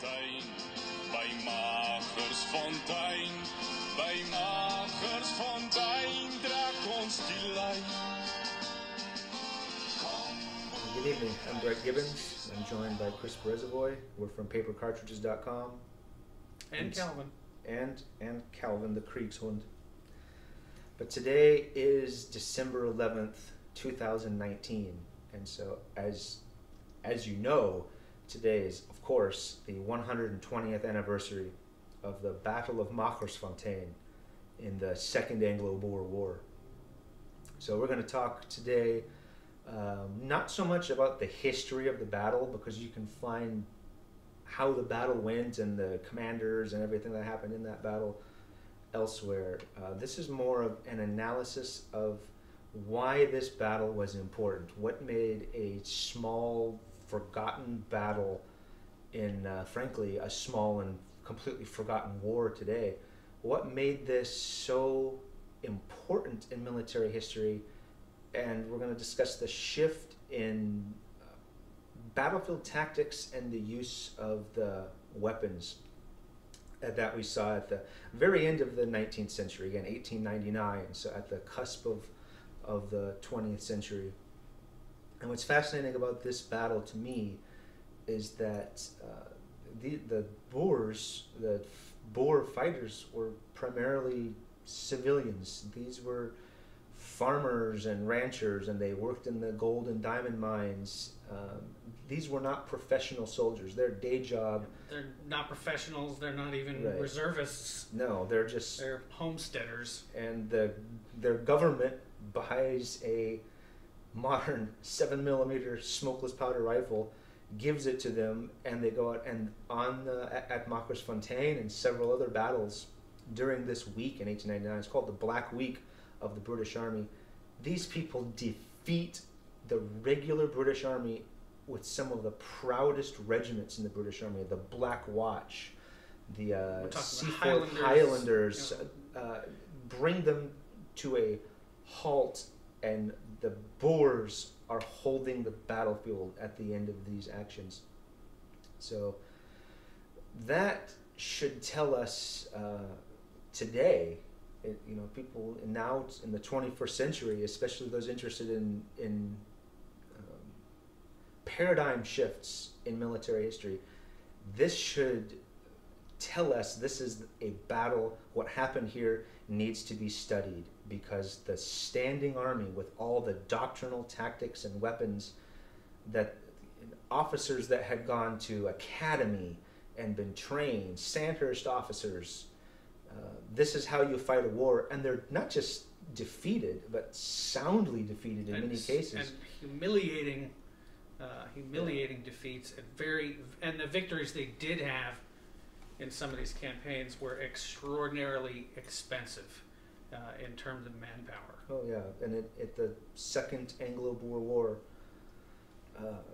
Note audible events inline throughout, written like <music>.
Magersfontein, by Magersfontein, by Magersfontein, draag ons die lijn. Good evening. I'm Brett Gibbons. I'm joined by Chris Brezovoy. We're from papercartridges.com And It's- Calvin. and and Calvin the Kriegshund. But today is December 11th, 2019. And so as as you know, today is of course the 120th anniversary of the Battle of Magersfontein in the Second Anglo-Boer War. So we're going to talk today um, not so much about the history of the battle because you can find how the battle went and the commanders and everything that happened in that battle elsewhere. Uh, this is more of an analysis of why this battle was important, what made a small, forgotten battle in, uh, frankly, a small and completely forgotten war today, what made this so important in military history and we're going to discuss the shift in uh, battlefield tactics and the use of the weapons uh, that we saw at the very end of the 19th century, again 1899, so at the cusp of, of the 20th century. And what's fascinating about this battle to me is that uh, the, the Boers, the Boer fighters, were primarily civilians. These were farmers and ranchers, and they worked in the gold and diamond mines. Um, these were not professional soldiers. Their day job, They're not professionals. They're not even Right. reservists. no, they're just They're homesteaders. and the their government buys a modern seven millimeter smokeless powder rifle, gives it to them, and they go out and on the, at, at Magersfontein and several other battles during this week in 1899. It's called the Black Week of the British Army. These people defeat the regular British Army with some of the proudest regiments in the British Army, the Black Watch, the uh, Seaforth Highlanders, Highlanders, yeah. uh, bring them to a halt, and the Boers are holding the battlefield at the end of these actions. So that should tell us uh, today, it, you know, people now in the 21st century, especially those interested in in um, paradigm shifts in military history, this should tell us this is a battle. What happened here needs to be studied because the standing army, with all the doctrinal tactics and weapons that officers that had gone to academy and been trained, Sandhurst officers, uh, this is how you fight a war, and they're not just defeated, but soundly defeated in and, many cases. And humiliating, uh, humiliating defeats and very and the victories they did have in some of these campaigns were extraordinarily expensive uh, in terms of manpower. Oh yeah, and it, the Second Anglo-Boer War uh,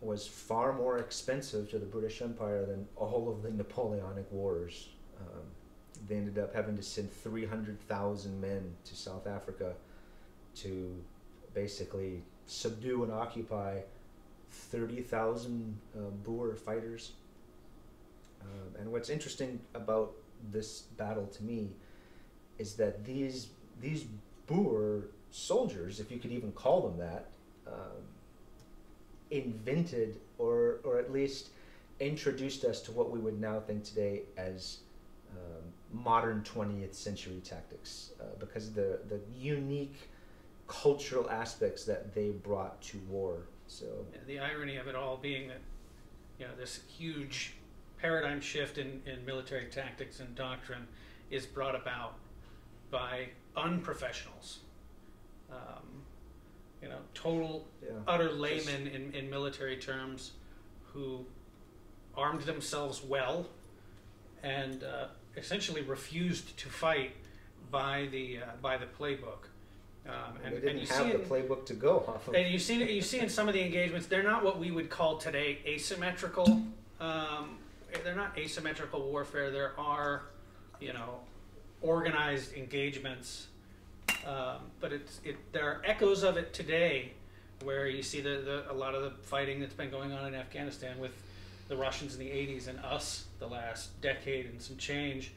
was far more expensive to the British Empire than all of the Napoleonic Wars. Um, they ended up having to send three hundred thousand men to South Africa to basically subdue and occupy thirty thousand uh, Boer fighters. Um, and what's interesting about this battle to me is that these these Boer soldiers, if you could even call them that, um, invented or or at least introduced us to what we would now think today as um, modern 20th century tactics uh, because of the the unique cultural aspects that they brought to war. So the irony of it all being that, you know, this huge paradigm shift in, in military tactics and doctrine is brought about by unprofessionals. Um, you know, total, yeah, utter laymen in, in military terms who armed themselves well and uh, essentially refused to fight by the uh, by the playbook. Um, and, didn't and you have see the in- playbook to go off of. and you see, you see in some of the engagements, they're not what we would call today asymmetrical. Um, they're not asymmetrical warfare. There are, you know, organized engagements, um, but it's it. There are echoes of it today, where you see the, the a lot of the fighting that's been going on in Afghanistan with the Russians in the 80s and us the last decade and some change,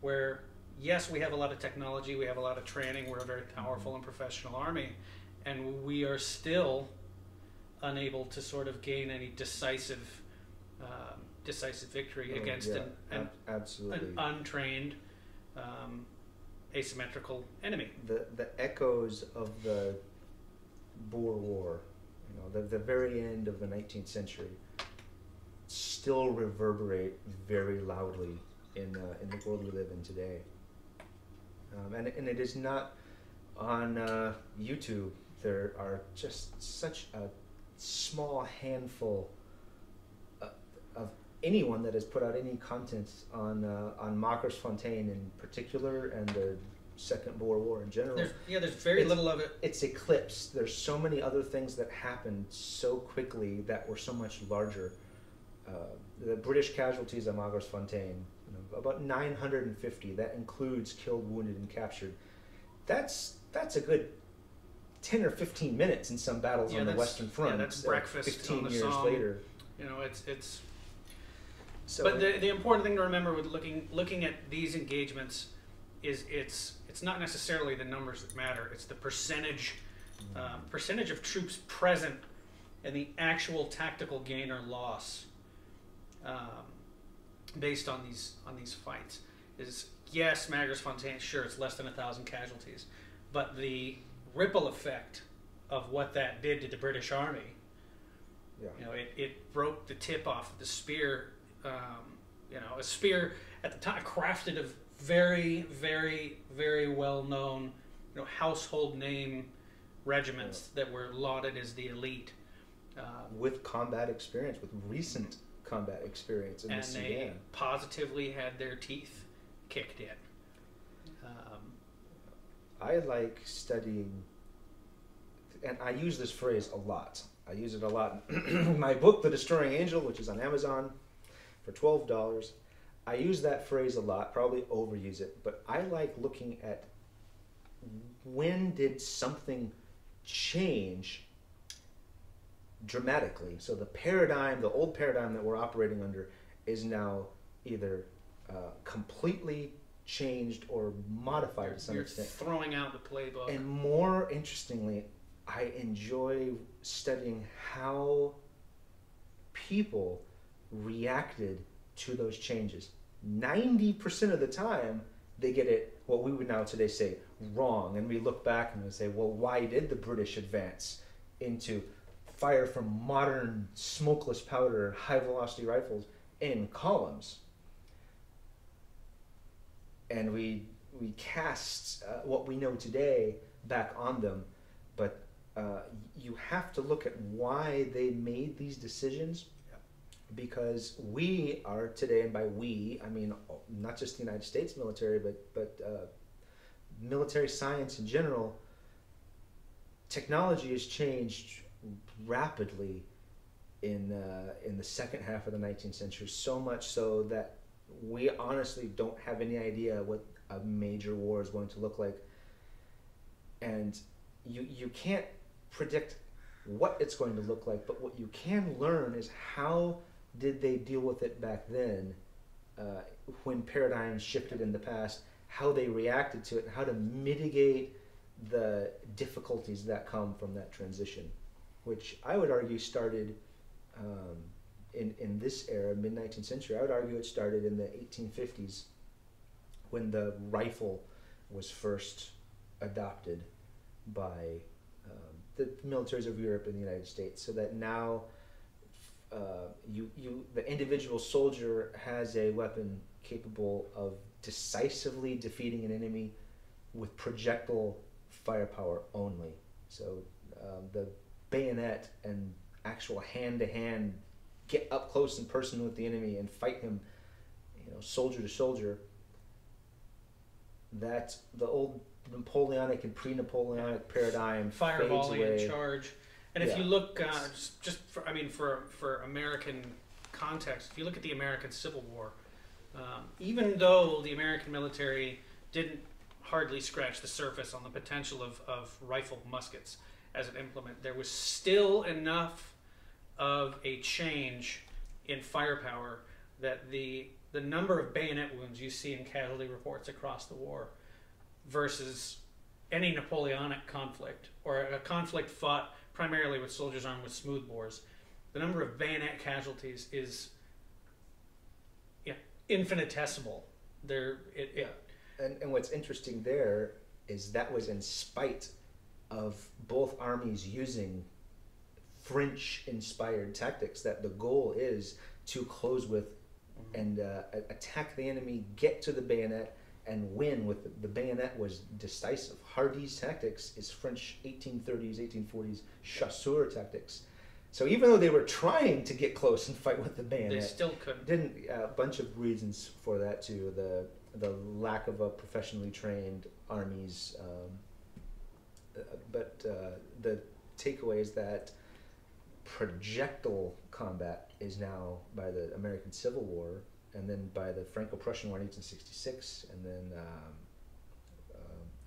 where yes, we have a lot of technology, we have a lot of training, we're a very powerful and professional army, and we are still unable to sort of gain any decisive um, decisive victory Oh, against yeah, an, an, absolutely. an untrained um, asymmetrical enemy. the the echoes of the Boer War, you know, the the very end of the 19th century, still reverberate very loudly in uh, in the world we live in today. Um, and and it is not on uh, YouTube. There are just such a small handful anyone that has put out any content on uh, on Fontaine in particular and the Second Boer War in general. There's, yeah, there's very little of it. it's eclipsed. There's so many other things that happened so quickly that were so much larger. Uh, the British casualties at Fontaine, you know, about 950. That includes killed, wounded, and captured. That's that's a good 10 or 15 minutes in some battles Yeah, on the Western yeah, Front. that's uh, breakfast 15 on the years later. You know, it's it's. So but the, the important thing to remember with looking looking at these engagements is it's it's not necessarily the numbers that matter. It's the percentage um, percentage of troops present and the actual tactical gain or loss um, based on these on these fights. Is yes, Magersfontein, sure, it's less than a thousand casualties, but the ripple effect of what that did to the British Army yeah. you know, it, it broke the tip off of the spear. Um, you know, a spear at the time crafted of very, very, very well known, you know, household name regiments that were lauded as the elite. Um, with combat experience, with recent combat experience in and the they Sudan. positively had their teeth kicked in. Um, I like studying, and I use this phrase a lot. I use it a lot in <clears throat> my book, The Destroying Angel, which is on Amazon for twelve dollars. I use that phrase a lot, probably overuse it, but I like looking at when did something change dramatically. So the paradigm, the old paradigm that we're operating under, is now either uh, completely changed or modified to some you're extent. throwing out the playbook. And more interestingly, I enjoy studying how people reacted to those changes. 90% of the time, they get it, what we would now today say, wrong. And we look back and we say, well, why did the British advance into fire from modern smokeless powder, high velocity rifles in columns? And we, we cast uh, what we know today back on them, but uh, you have to look at why they made these decisions because we are today, and by we, I mean not just the United States military, but but uh, military science in general. Technology has changed rapidly in uh, in the second half of the 19th century, so much so that we honestly don't have any idea what a major war is going to look like, and you you can't predict what it's going to look like, but what you can learn is how did they deal with it back then uh, when paradigms shifted in the past, how they reacted to it, and how to mitigate the difficulties that come from that transition, which I would argue started um, in, in this era, mid 19th century. I would argue it started in the 1850s when the rifle was first adopted by um, the militaries of Europe and the United States, so that now uh, you you the individual soldier has a weapon capable of decisively defeating an enemy with projectile firepower only. So um, the bayonet and actual hand to hand get up close and personal with the enemy and fight him, you know, soldier to soldier. That the old Napoleonic and pre-Napoleonic paradigm fire fades volley away. and charge. And if Yeah. you look, uh, just, for, I mean, for for American context, if you look at the American Civil War, um, even though the American military didn't hardly scratch the surface on the potential of, of rifled muskets as an implement, there was still enough of a change in firepower that the the number of bayonet wounds you see in casualty reports across the war versus any Napoleonic conflict or a conflict fought primarily with soldiers armed with smoothbores, the number of bayonet casualties is yeah, infinitesimal. There, it, it And, and what's interesting there is that was in spite of both armies using French inspired tactics, that the goal is to close with and uh, attack the enemy, get to the bayonet, and win with the, the bayonet was decisive. Hardee's tactics is French 1830s, 1840s chasseur tactics. So even though they were trying to get close and fight with the bayonet, they still couldn't. didn't a bunch of reasons for that too. The the lack of a professionally trained armies, um, uh, but uh, the takeaway is that projectile combat is now by the American Civil War and then by the Franco-Prussian War in 1866 and then um,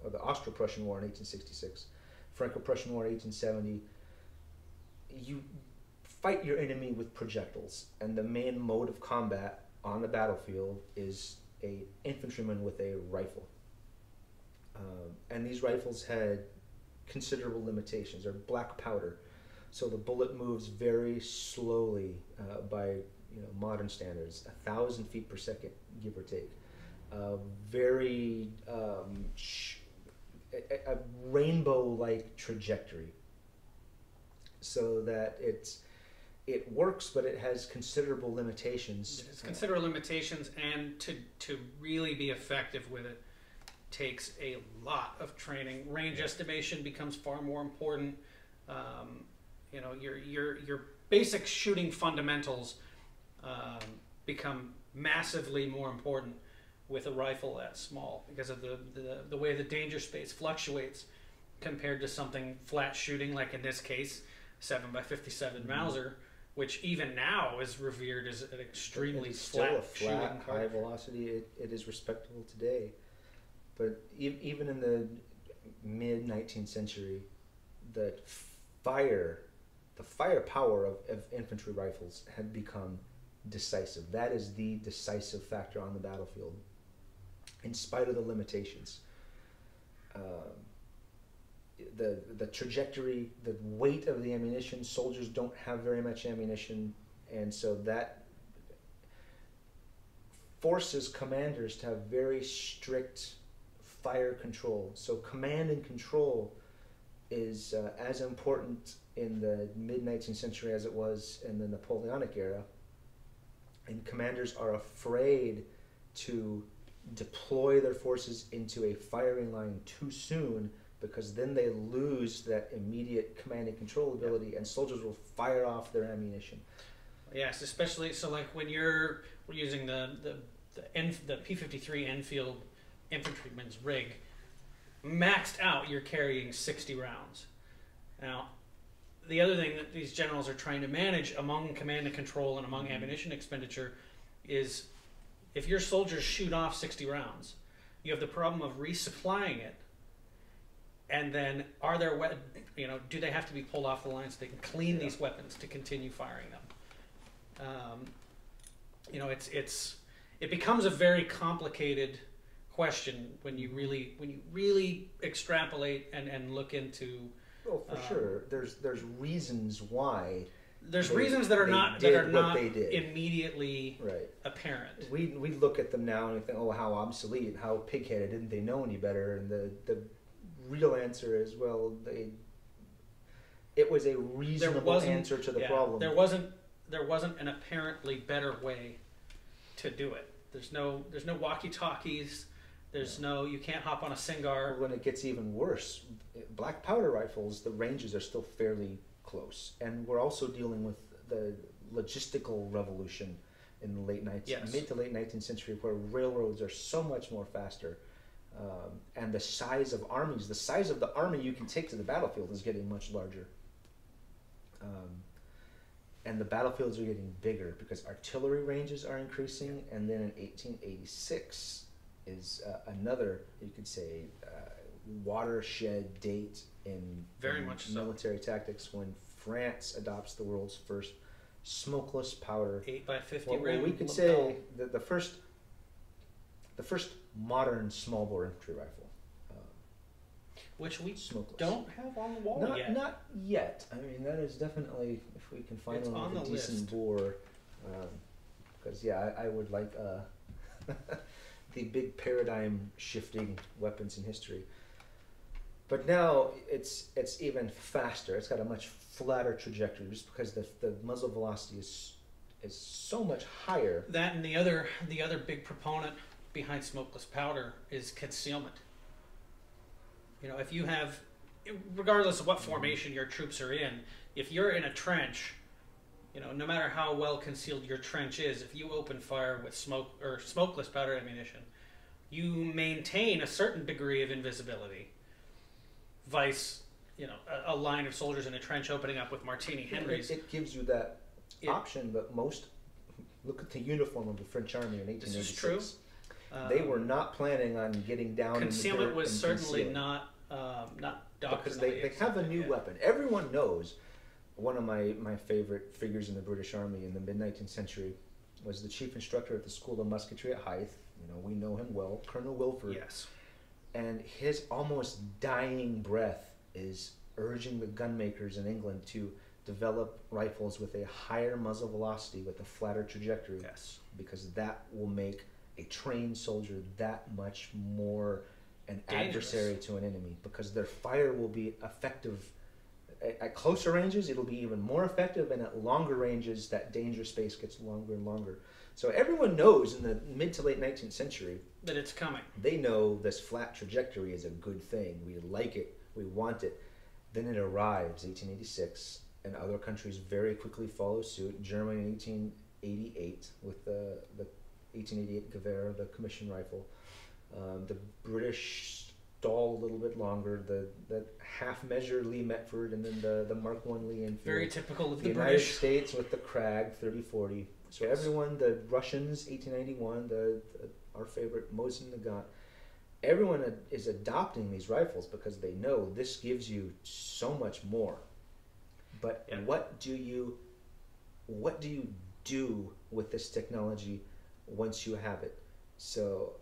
uh, the Austro-Prussian War in 1866, Franco-Prussian War in 1870. You fight your enemy with projectiles, and the main mode of combat on the battlefield is a infantryman with a rifle. Um, and these rifles had considerable limitations. They're black powder, so the bullet moves very slowly uh, by you know modern standards, a thousand feet per second, give or take. Uh, very um, sh- a, a rainbow-like trajectory, so that it's it works, but it has considerable limitations. It's considerable limitations, and to to really be effective with it takes a lot of training. Range estimation becomes far more important. Um, you know, your your your basic shooting fundamentals um, become massively more important with a rifle that small because of the, the the way the danger space fluctuates compared to something flat shooting like in this case, seven by 57 Mhm. Mauser which even now is revered as an extremely it's still flat, a flat, shooting high card. velocity. It, it is respectable today, but e- even in the mid nineteenth century, the fire, the firepower of, of infantry rifles had become decisive. That is the decisive factor on the battlefield, in spite of the limitations. Um, the the trajectory, the weight of the ammunition. Soldiers don't have very much ammunition, and so that forces commanders to have very strict fire control. So command and control is uh, as important in the mid 19th century as it was in the Napoleonic era. And commanders are afraid to deploy their forces into a firing line too soon because then they lose that immediate command and control ability and soldiers will fire off their ammunition. Yes, especially so like when you're using the the the, En, the P53 Enfield infantryman's rig, maxed out, you're carrying 60 rounds. Now, the other thing that these generals are trying to manage among command and control and among ammunition expenditure is if your soldiers shoot off 60 rounds, you have the problem of resupplying it. And then, are there, we- you know, do they have to be pulled off the line so they can clean Yeah. these weapons to continue firing them? Um, you know, it's it's it becomes a very complicated question when you really when you really extrapolate and, and look into. Well, for Um, sure, there's there's reasons why. There's reasons that are not that are not immediately Right. apparent. We we look at them now and we think, oh, how obsolete, how pigheaded, didn't they know any better? And the the real answer is, well, they. It was a reasonable answer to the Yeah, problem. There wasn't there wasn't an apparently better way to do it. There's no there's no walkie talkies. There's no you can't hop on a Singar. when it gets even worse, black powder rifles, the ranges are still fairly close, and we're also dealing with the logistical revolution in the late 19th, Yes. mid to late 19th century, where railroads are so much more faster, um, and the size of armies, the size of the army you can take to the battlefield is getting much larger. Um, and the battlefields are getting bigger because artillery ranges are increasing, and then in 1886 is uh, another, you could say, uh, watershed date in Very in much so. military tactics when France adopts the world's first smokeless powder. Eight by fifty Well, rim. we could say that the first, the first modern small bore infantry rifle, uh, which we smokeless. don't have on the wall not yet. not yet. I mean, that is definitely if we can find one with a the decent list. bore, because yeah, I, I would like uh, <laughs> the big paradigm shifting weapons in history. But now it's it's even faster. It's got a much flatter trajectory just because the the muzzle velocity is is so much higher. That and the other the other big proponent behind smokeless powder is concealment. You know, if you have, regardless of what mm-hmm. formation your troops are in, if you're in a trench, you know, no matter how well concealed your trench is, if you open fire with smoke or smokeless powder ammunition, you maintain a certain degree of invisibility. Vice, you know, a, a line of soldiers in a trench opening up with Martini Henrys. It, it gives you that It- option, but most look at the uniform of the French army in This 1886. is true. They Um, were not planning on getting down. in the concealment dirt was certainly concealing. not um, not because they, they have a new yet. weapon. Everyone knows one of my, my favorite figures in the British Army in the mid 19th century was the chief instructor at the School of Musketry at Hythe. You know, we know him well, Colonel Wilford. Yes, And his almost dying breath is urging the gunmakers in England to develop rifles with a higher muzzle velocity with a flatter trajectory yes. because that will make a trained soldier that much more an Dangerous. adversary to an enemy because their fire will be effective at, at closer ranges it'll be even more effective and at longer ranges that danger space gets longer and longer. So everyone knows in the mid to late 19th century That it's coming. they know this flat trajectory is a good thing. We like it. We want it. Then it arrives 1886 and other countries very quickly follow suit. Germany in 1888 with the, the 1888 Gewehr, the commission rifle. Um, the British stall a little bit longer. The the half measure Lee Metford, and then the the Mark One Lee Enfield. Very typical of the the United British. States with the Krag 3040. So Yes. everyone, the Russians 1891, the, the our favorite Mosin Nagant, everyone is adopting these rifles because they know this gives you so much more. But Yeah. what do you what do you do with this technology once you have it? So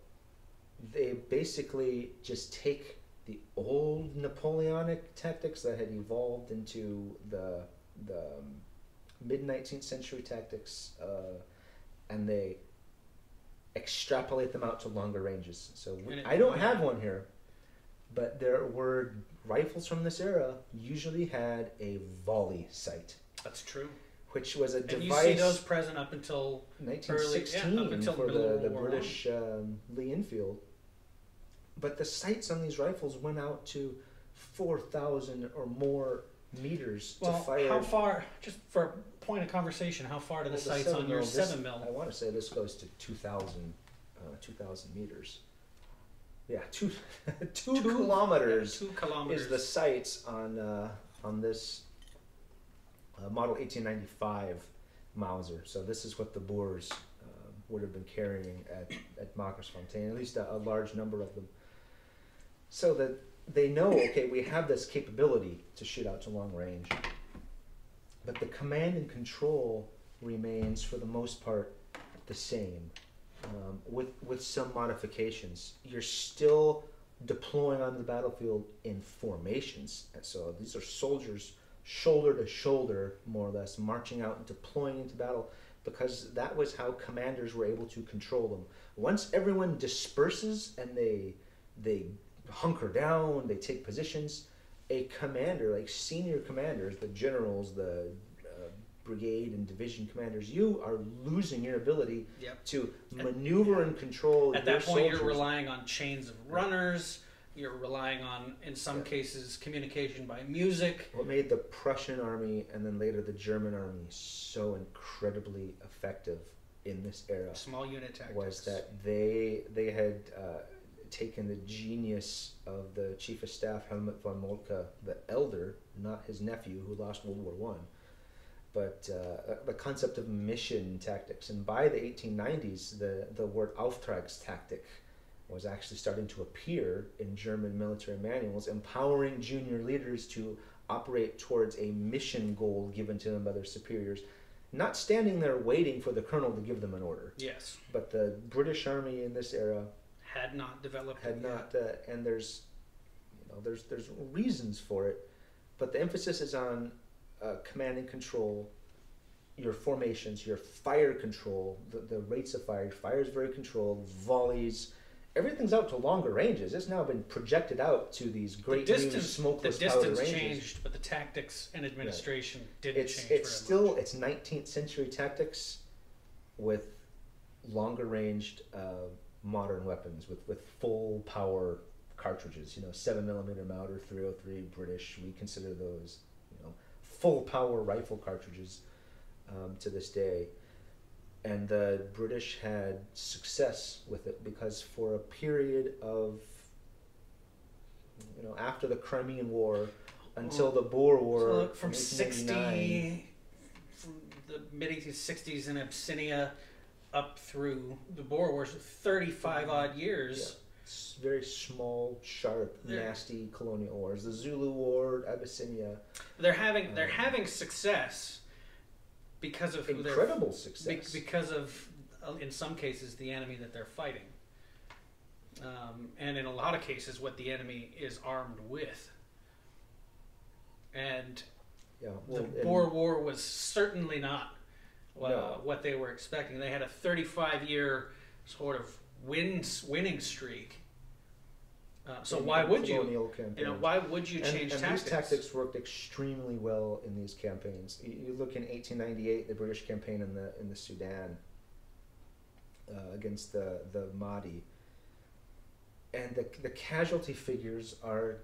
they basically just take the old Napoleonic tactics that had evolved into the the mid nineteenth century tactics, uh, and they extrapolate them out to longer ranges. So we, I don't have one here, but there were rifles from this era usually had a volley sight, That's true. which was a And you device. see those present up until 1916 early- yeah, up until for the, the British um, Lee Enfield. But the sights on these rifles went out to 4,000 or more meters well, to fire. how far? Just for a point of conversation, how far do the Well, sights seven on your mil, this- seven mil? I want to say this goes to 2,000 uh, 2,000 meters. Yeah, two, <laughs> two, Two- kilometers two kilometers. is the sights on uh, on this uh, model 1895 Mauser. So this is what the Boers um, would have been carrying at at Magersfontein, at least a, a large number of them. So that they know, okay, we have this capability to shoot out to long range, but the command and control remains for the most part the same, um, with with some modifications. You're still deploying on the battlefield in formations, and so these are soldiers shoulder to shoulder, more or less, marching out and deploying into battle, because that was how commanders were able to control them. Once everyone disperses and they they hunker down, they take positions. A commander, like senior commanders, the generals, the uh, brigade and division commanders, you are losing your ability Yep. to At- maneuver and control At your that point, soldiers. you're relying on chains of runners. You're relying on, in some Yeah. cases, communication by music. What made the Prussian army and then later the German army so incredibly effective in this era Small unit tactics. was that they they had uh, taken the genius of the chief of staff Helmuth von Moltke, the elder, not his nephew who lost World War One, but uh, the concept of mission tactics. And by the 1890s, the the word Auftragstaktik was actually starting to appear in German military manuals, empowering junior leaders to operate towards a mission goal given to them by their superiors. not standing there waiting for the colonel to give them an order. Yes. But the British Army in this era Had not developed had not, uh, and there's, you know, there's there's reasons for it, but the emphasis is on uh, command and control, your formations, your fire control, the, the rates of fire. Fire is very controlled, volleys. Everything's out to longer ranges. It's now been projected out to these great the distance, the smokeless powder distance ranges. changed, but the tactics and administration didn't It's change. it's still much. it's 19th century tactics with longer ranged uh, modern weapons with with full power cartridges. You know, seven millimeter Mauser 303 British. We consider those you know full power rifle cartridges um, to this day. And the British had success with it because for a period of you know after the Crimean War until the Boer War So look, from in 1899, 60, from the mid 1860s in Abyssinia up through the Boer Wars, 35 odd years. s- very small, sharp, There- nasty colonial wars. The Zulu War, Abyssinia, They're having they're Um, having success because of who they're incredible be- success. because of uh, in some cases the enemy that they're fighting, um, and in a lot of cases what the enemy is armed with. And yeah, well, the Boer War was certainly not uh, No. what they were expecting. They had a 35 year sort of wins winning streak. Uh, so why would you? colonial You know, why would you and, change and tactics? these tactics worked extremely well in these campaigns. You, you look in 1898, the British campaign in the in the Sudan uh, against the the Mahdi, and the the casualty figures are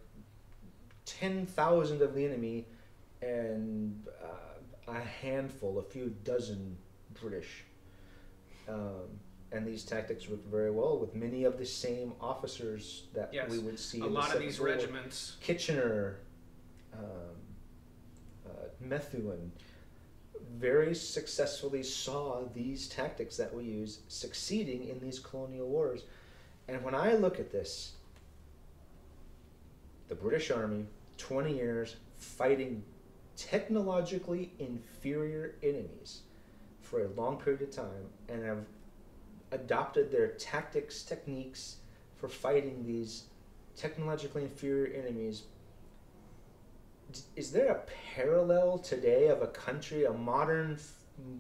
ten thousand of the enemy, and uh, a handful, a few dozen British. Um, and these tactics worked very well with many of the same officers that Yes. we would see. a in the lot of these World regiments. Kitchener, um, uh, Methuen, very successfully saw these tactics that we use succeeding in these colonial wars. And when I look at this, the British Army, 20 years fighting technologically inferior enemies for a long period of time and have adopted their tactics, techniques for fighting these technologically inferior enemies. Is there a parallel today of a country, a modern f-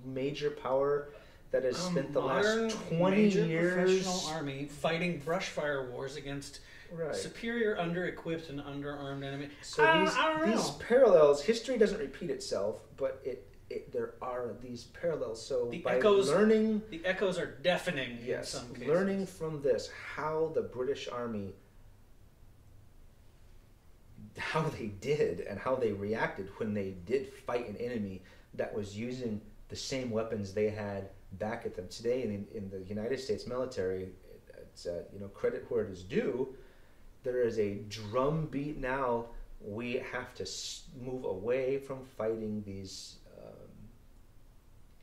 major power that has a spent the last 20 major years professional army fighting brush fire wars against right. superior, under-equipped, and under-armed enemy. So I these, I these parallels, history doesn't repeat itself, but it, it there are these parallels. So The by echoes- learning The echoes are deafening Yes, in some cases. learning from this how the British Army, how they did and how they reacted when they did fight an enemy that was using the same weapons they had back at them. Today, in, in the United States military, it's uh, you know credit where it is due. There is a drum beat now. We have to move away from fighting these um,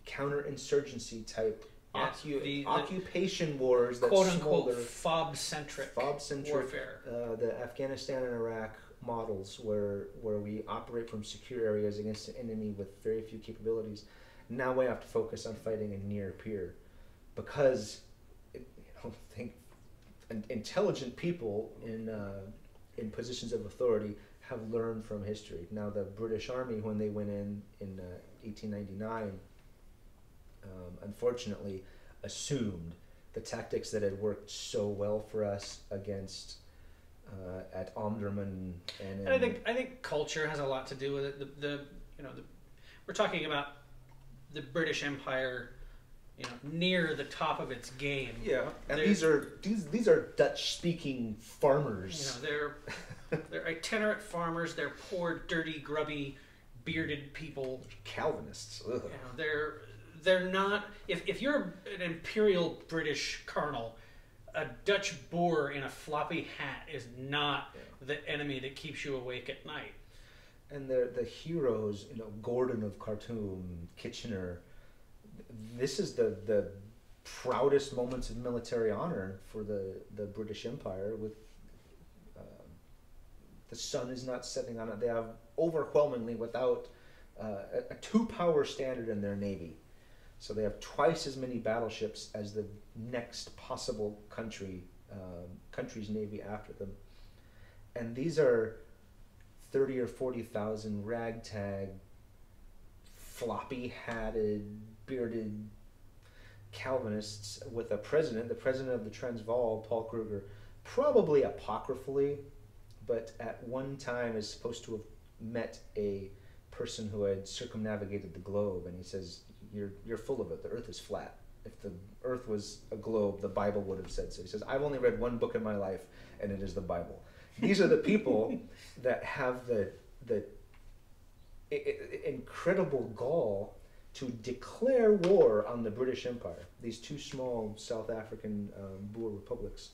counterinsurgency type occu- the- the occupation wars that quote unquote fob-centric Fob-centric warfare. uh, the Afghanistan and Iraq models, where where we operate from secure areas against an enemy with very few capabilities. Now we have to focus on fighting a near peer, because it, you know, think in- intelligent people in uh, in positions of authority have learned from history. Now the British Army, when they went in in uh, 1899, um, unfortunately assumed the tactics that had worked so well for us against uh, at Omdurman and, And I think I think culture has a lot to do with it. The, the you know the, we're talking about the British Empire, you know, near the top of its game. yeah, and They're- these are these these are Dutch speaking You farmers. know, they're they're itinerant farmers. They're poor, dirty, grubby, bearded people. Calvinists. You know, they're they're not. If if you're an imperial British colonel, a Dutch Boer in a floppy hat is not Yeah. the enemy that keeps you awake at night. and the the heroes, you know, Gordon of Khartoum, Kitchener. This is the the proudest moments of military honor for the the British Empire. With um, the sun is not setting on it, they have overwhelmingly, without uh, a, two power standard in their navy. So they have twice as many battleships as the next possible country um, country's navy after them, and these are thirty or forty thousand ragtag, floppy hatted, bearded Calvinists with a president, the president of the Transvaal, Paul Kruger, probably apocryphally, but at one time is supposed to have met a person who had circumnavigated the globe, and he says, "You're you're full of it. The Earth is flat. If the Earth was a globe, the Bible would have said so." He says, "I've only read one book in my life, and it is the Bible." These are the people <laughs> that have the the incredible gall to declare war on the British Empire. These two small South African um, Boer republics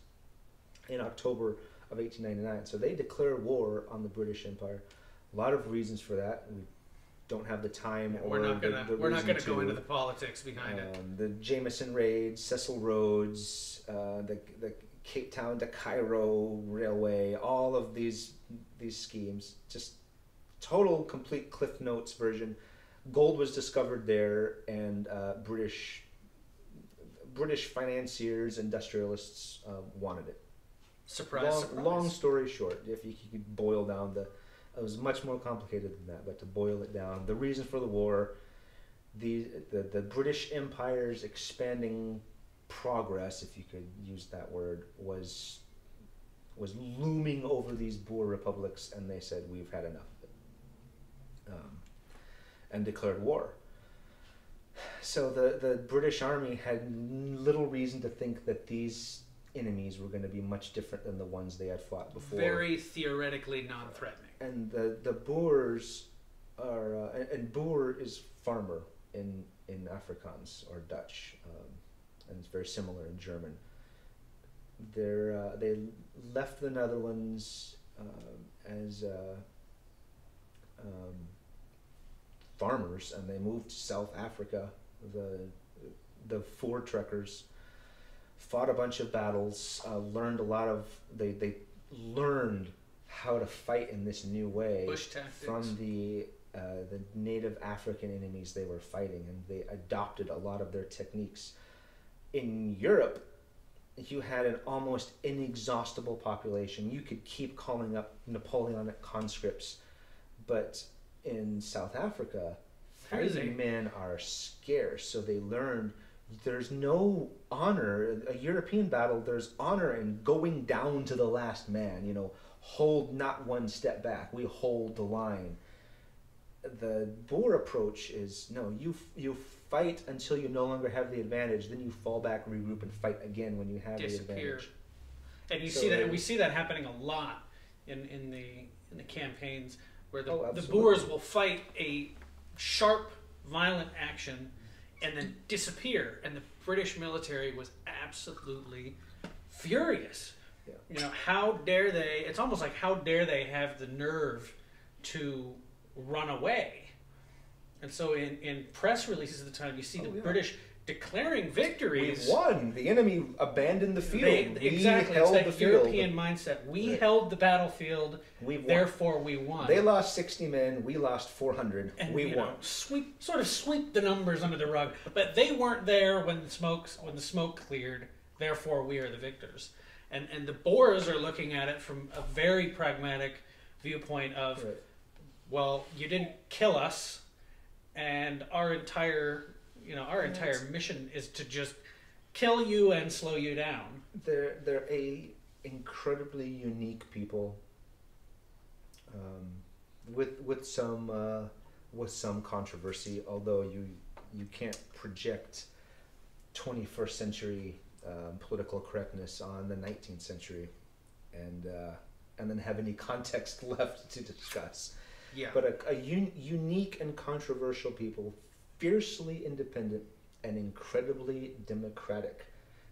in October of 1899. So they declare war on the British Empire. A lot of reasons for that. We don't have the time or we're not the- gonna the we're not gonna go into the politics behind it. Um, the Jameson raids, Cecil Rhodes, uh, the the Cape Town to Cairo railway, all of these these schemes, just total complete Cliff Notes version. Gold was discovered there, and uh, British British financiers, industrialists uh, wanted it. Surprise, long, surprise. long story short, if you could boil down the, it was much more complicated than that. But to boil it down, the reason for the war, the the, the British Empire's expanding progress, if you could use that word, was was looming over these Boer republics, and they said we've had enough of it, um, and declared war. So the the British Army had little reason to think that these enemies were going to be much different than the ones they had fought before. Very theoretically non-threatening. and the the Boers are uh, and, and Boer is farmer in in Afrikaans or Dutch, um, and it's very similar in German. They're uh, they left the Netherlands um as uh, um, farmers, and they moved to South Africa. The the Voortrekkers fought a bunch of battles, uh, learned a lot of they they learned how to fight in this new way from the uh, the native African enemies they were fighting, and they adopted a lot of their techniques. In Europe, you had an almost inexhaustible population. You could keep calling up Napoleonic conscripts, but in South Africa, Crazy. fighting men are scarce. So they learned there's no honor. A European battle, there's honor in going down to the last man. You know, hold not one step back. We hold the line. The Boer approach is no. You you fight until you no longer have the advantage. Then you fall back, regroup, and fight again when you have the advantage. And you So see that, and we see that happening a lot in, in the in the campaigns where the, Oh, the. Boers will fight a sharp, violent action and then disappear, and the British military was absolutely furious. Yeah. You know, how dare they? It's almost like how dare they have the nerve to run away? And so, in, in press releases at the time, you see oh, the Oh, yeah. British declaring victory. We won. The enemy abandoned the field. They, exactly, it's the that field. European mindset. We Right. held the battlefield, We won. therefore we won. They lost 60 men. We lost 400. and we won. know, sweep sort of sweep the numbers under the rug. But they weren't there when the smokes when the smoke cleared. Therefore, we are the victors. And and the Boers are looking at it from a very pragmatic viewpoint of, Right. well, you didn't kill us, and our entire you know our entire mission is to just kill you and slow you down. They're they're a incredibly unique people. Um, with with some uh, with some controversy, although you you can't project 21st century um, political correctness on the 19th century, and uh, and then have any <laughs> context left to discuss. Yeah. but a, a un- unique and controversial people, fiercely independent and incredibly democratic.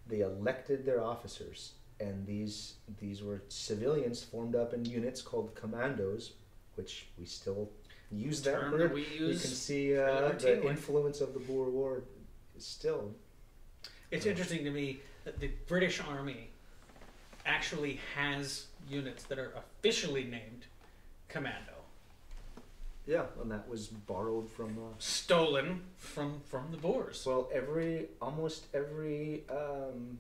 They elected their officers, and these these were civilians formed up in units called commandos, which we still use that term word. that we you can see uh, the influence of the Boer War is still. It's interesting to me that the British Army actually has units that are officially named commando. Yeah, and that was borrowed from. Uh, Stolen from from the Boers. well, every almost every um,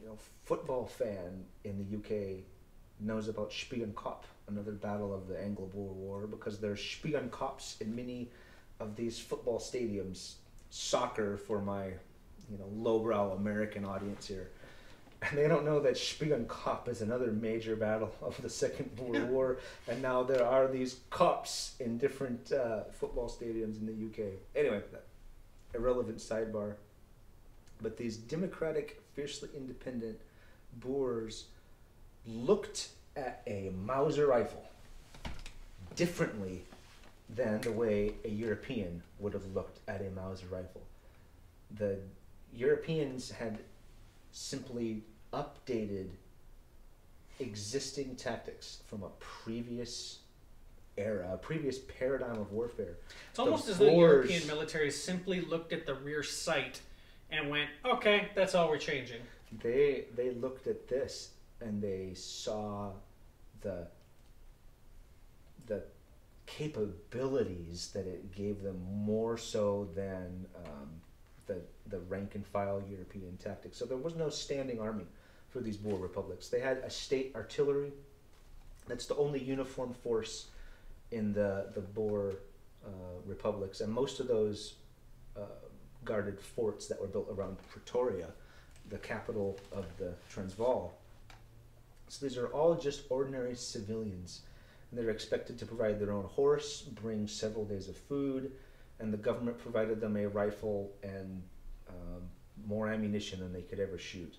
you know football fan in the UK knows about Spion Kop, another battle of the Anglo-Boer War, because there's Spion Kops in many of these football stadiums. Soccer for my you know lowbrow American audience here. And they don't know that Spion Kop is another major battle of the Second World War, and now there are these Kops in different uh, football stadiums in the UK. Anyway, that irrelevant sidebar. But these democratic, fiercely independent Boers looked at a Mauser rifle differently than the way a European would have looked at a Mauser rifle. The Europeans had simply updated existing tactics from a previous era, a previous paradigm of warfare. It's almost the as though European military simply looked at the rear sight and went, "Okay, that's all we're changing." They they looked at this and they saw the the capabilities that it gave them more so than um, the the rank and file European tactics. So there was no standing army for these Boer republics. They had a state artillery. That's the only uniform force in the the Boer uh, republics, and most of those uh, guarded forts that were built around Pretoria, the capital of the Transvaal. So these are all just ordinary civilians. And they're expected to provide their own horse, bring several days of food, and the government provided them a rifle and um, more ammunition than they could ever shoot.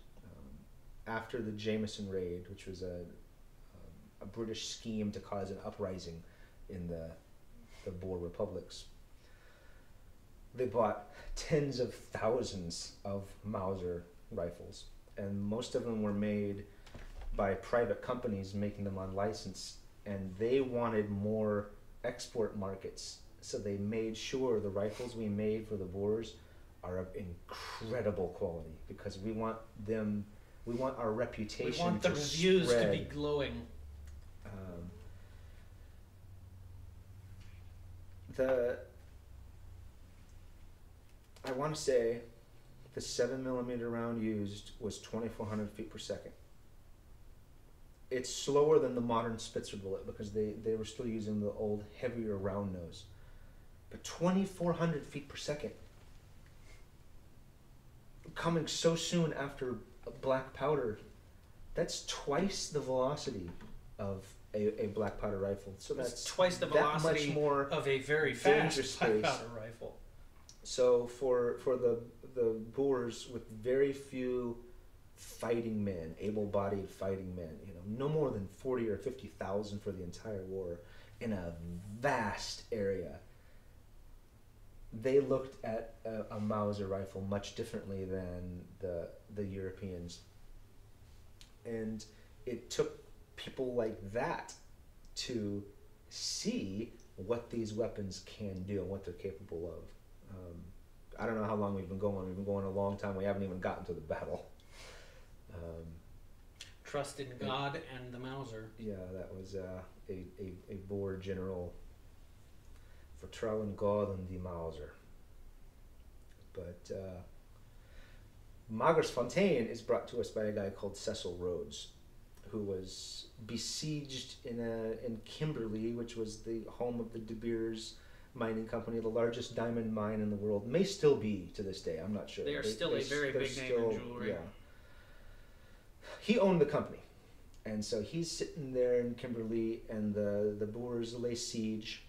After the Jameson raid, which was a, um, a British scheme to cause an uprising in the, the Boer republics, they bought tens of thousands of Mauser rifles, and most of them were made by private companies making them on license, and they wanted more export markets, so they made sure the rifles we made for the Boers are of incredible quality because we want them, we want our reputation. We want the to reviews spread. to be glowing. Um, the I want to say the seven millimeter round used was twenty four hundred feet per second. It's slower than the modern Spitzer bullet because they, they were still using the old heavier round nose. But twenty four hundred feet per second. Coming so soon after black powder, that's twice the velocity of a, a black powder rifle. So It's that's twice the that velocity much more of a very dangerous fast black powder rifle. So for for the the Boers with very few fighting men, able-bodied fighting men, you know, no more than forty or fifty thousand for the entire war, in a vast area. They looked at a, a Mauser rifle much differently than the the Europeans, and it took people like that to see what these weapons can do and what they're capable of. Um, I don't know how long we've been going. We've been going a long time. We haven't even gotten to the battle. Um, Trust in God and the Mauser. yeah, that was uh, a, a, a Boer general Vertrouwen God and die Mauser. But uh, Magersfontein is brought to us by a guy called Cecil Rhodes, who was besieged in a in Kimberley, which was the home of the De Beers mining company, the largest diamond mine in the world. May still be to this day. I'm not sure. They are still a very big name in jewelry. Yeah. He owned the company, and so he's sitting there in Kimberley, and the the Boers lay siege.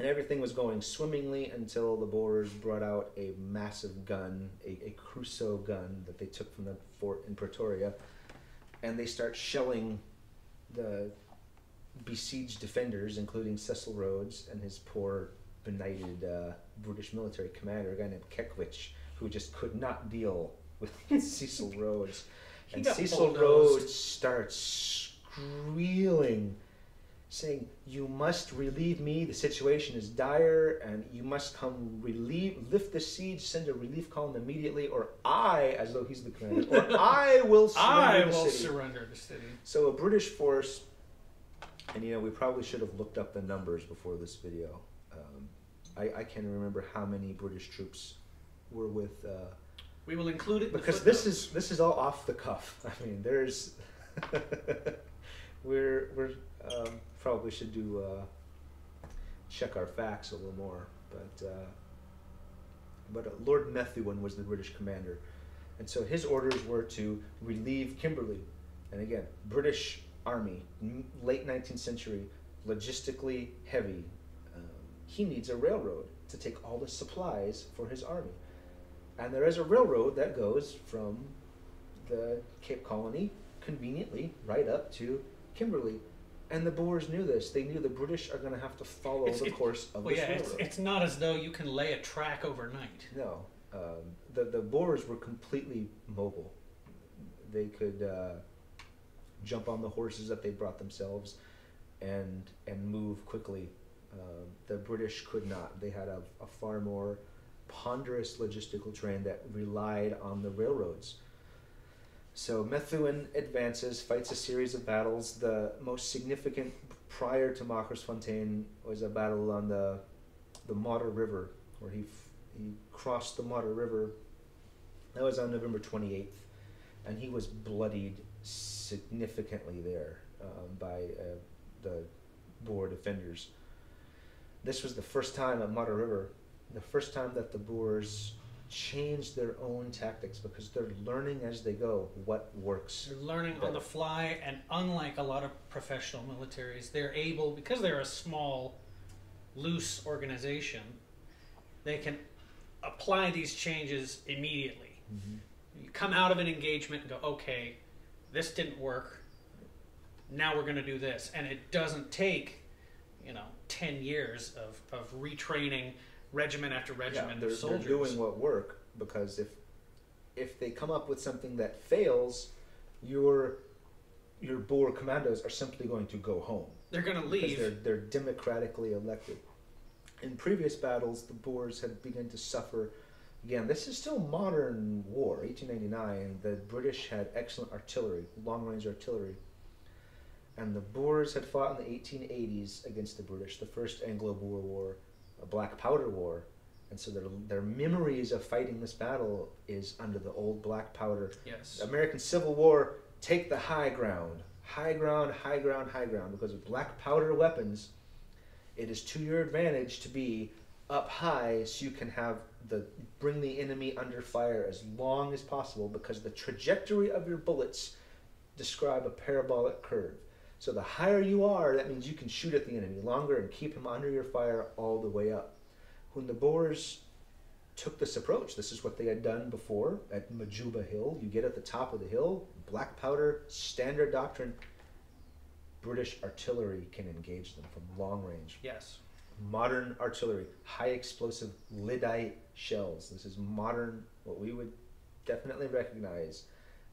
And everything was going swimmingly until the Boers brought out a massive gun, a, a Creusot gun that they took from the fort in Pretoria, and they start shelling the besieged defenders, including Cecil Rhodes and his poor, benighted uh, British military commander, a guy named Kekewich, who just could not deal with <laughs> Cecil Rhodes. And Cecil bulldozed. Rhodes starts squealing, saying, "You must relieve me. The situation is dire, and you must come relieve, lift the siege, send a relief column immediately, or I, as though he's the commander, or <laughs> I will surrender I the will city." surrender the city. So a British force And you know, we probably should have looked up the numbers before this video. Um, I, I can't remember how many British troops were with. Uh, We will include it because this is this is all off the cuff. <laughs> I mean, there's <laughs> we're we're um, probably should do uh, check our facts a little more, but uh, but uh, Lord Methuen was the British commander, and so his orders were to relieve Kimberley, and again, British Army, late nineteenth century, logistically heavy. Um, he needs a railroad to take all the supplies for his army. And there is a railroad that goes from the Cape Colony conveniently right up to Kimberley. And the Boers knew this. They knew the British are going to have to follow It's- the it- course of Well, this yeah, it's, railroad. it's not as though you can lay a track overnight. No, um, the the Boers were completely mobile. They could uh, jump on the horses that they brought themselves, and and move quickly. Um, the British could not. They had a, a far more ponderous logistical train that relied on the railroads. So Methuen advances, fights a series of battles. The most significant prior to Magersfontein was a battle on the the Modder River, where he he crossed the Modder River. That was on November twenty eighth, and he was bloodied significantly there um, by uh, the Boer defenders. This was the first time at Modder River, the first time that the Boers changed their own tactics because they're learning as they go what works. They're learning on the fly, and unlike a lot of professional militaries, they're able because they're a small, loose organization. They can apply these changes immediately. Mm-hmm. You come out of an engagement and go, okay, this didn't work. Now we're going to do this, and it doesn't take, you know, ten years of of retraining regiment after regiment they're, of soldiers. they're doing what work because if if they come up with something that fails, your your Boer commandos are simply going to go home They're going to leave. they're they're democratically elected. In previous battles, the Boers had begun to suffer. Again, this is still modern war, 1899. The British had excellent artillery, long range artillery. And the Boers had fought in the 1880s against the British, the first Anglo Boer War, a Black Powder War. And so their, their memories of fighting this battle is under the old Black Powder Yes. American Civil War, take the high ground. High ground, high ground, high ground. Because with black powder weapons, it is to your advantage to be up high so you can have the bring the enemy under fire as long as possible because the trajectory of your bullets describe a parabolic curve. So the higher you are, that means you can shoot at the enemy longer and keep him under your fire all the way up. When the Boers took this approach. This is what they had done before at Majuba Hill. You get at the top of the hill, black powder, standard doctrine. British artillery can engage them from long range. Yes. Modern artillery, high explosive lyddite shells. This is modern, what we would definitely recognize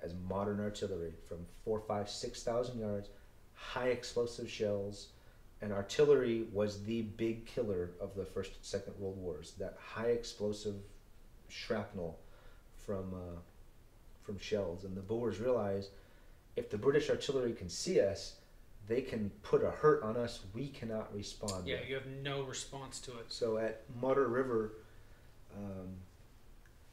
as modern artillery from four, five, six thousand yards. High explosive shells, and artillery was the big killer of the First and Second World Wars. That high explosive shrapnel from uh, from shells, and the Boers realized if the British artillery can see us, they can put a hurt on us. We cannot respond. Yeah, with. you have no response to it. So at Modder River, um,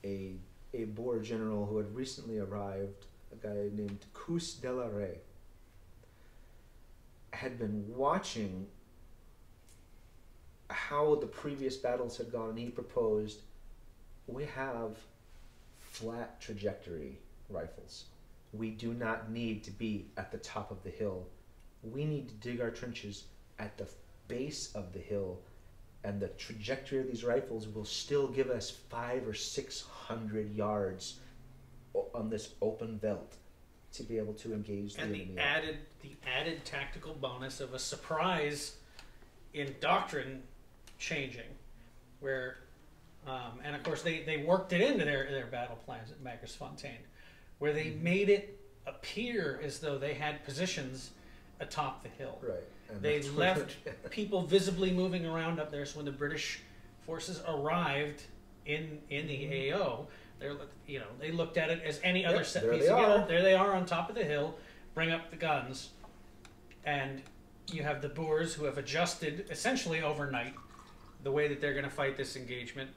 a a Boer general who had recently arrived, a guy named Koos de la Rey, had been watching how the previous battles had gone, and he proposed, "We have flat trajectory rifles. We do not need to be at the top of the hill. We need to dig our trenches at the base of the hill." and the trajectory of these rifles will still give us five or six hundred yards on this open veldt to be able to engage the and enemy. the added the added tactical bonus of a surprise in doctrine changing, where um, and of course they, they worked it into their their battle plans at Magersfontein, where they Mm-hmm. made it appear as though they had positions atop the hill. right. And They left <laughs> people visibly moving around up there. So when the British forces arrived in in the AO, they're you know they looked at it as any other set there piece they together. are. There they are on top of the hill. Bring up the guns, and you have the Boers who have adjusted essentially overnight the way that they're going to fight this engagement,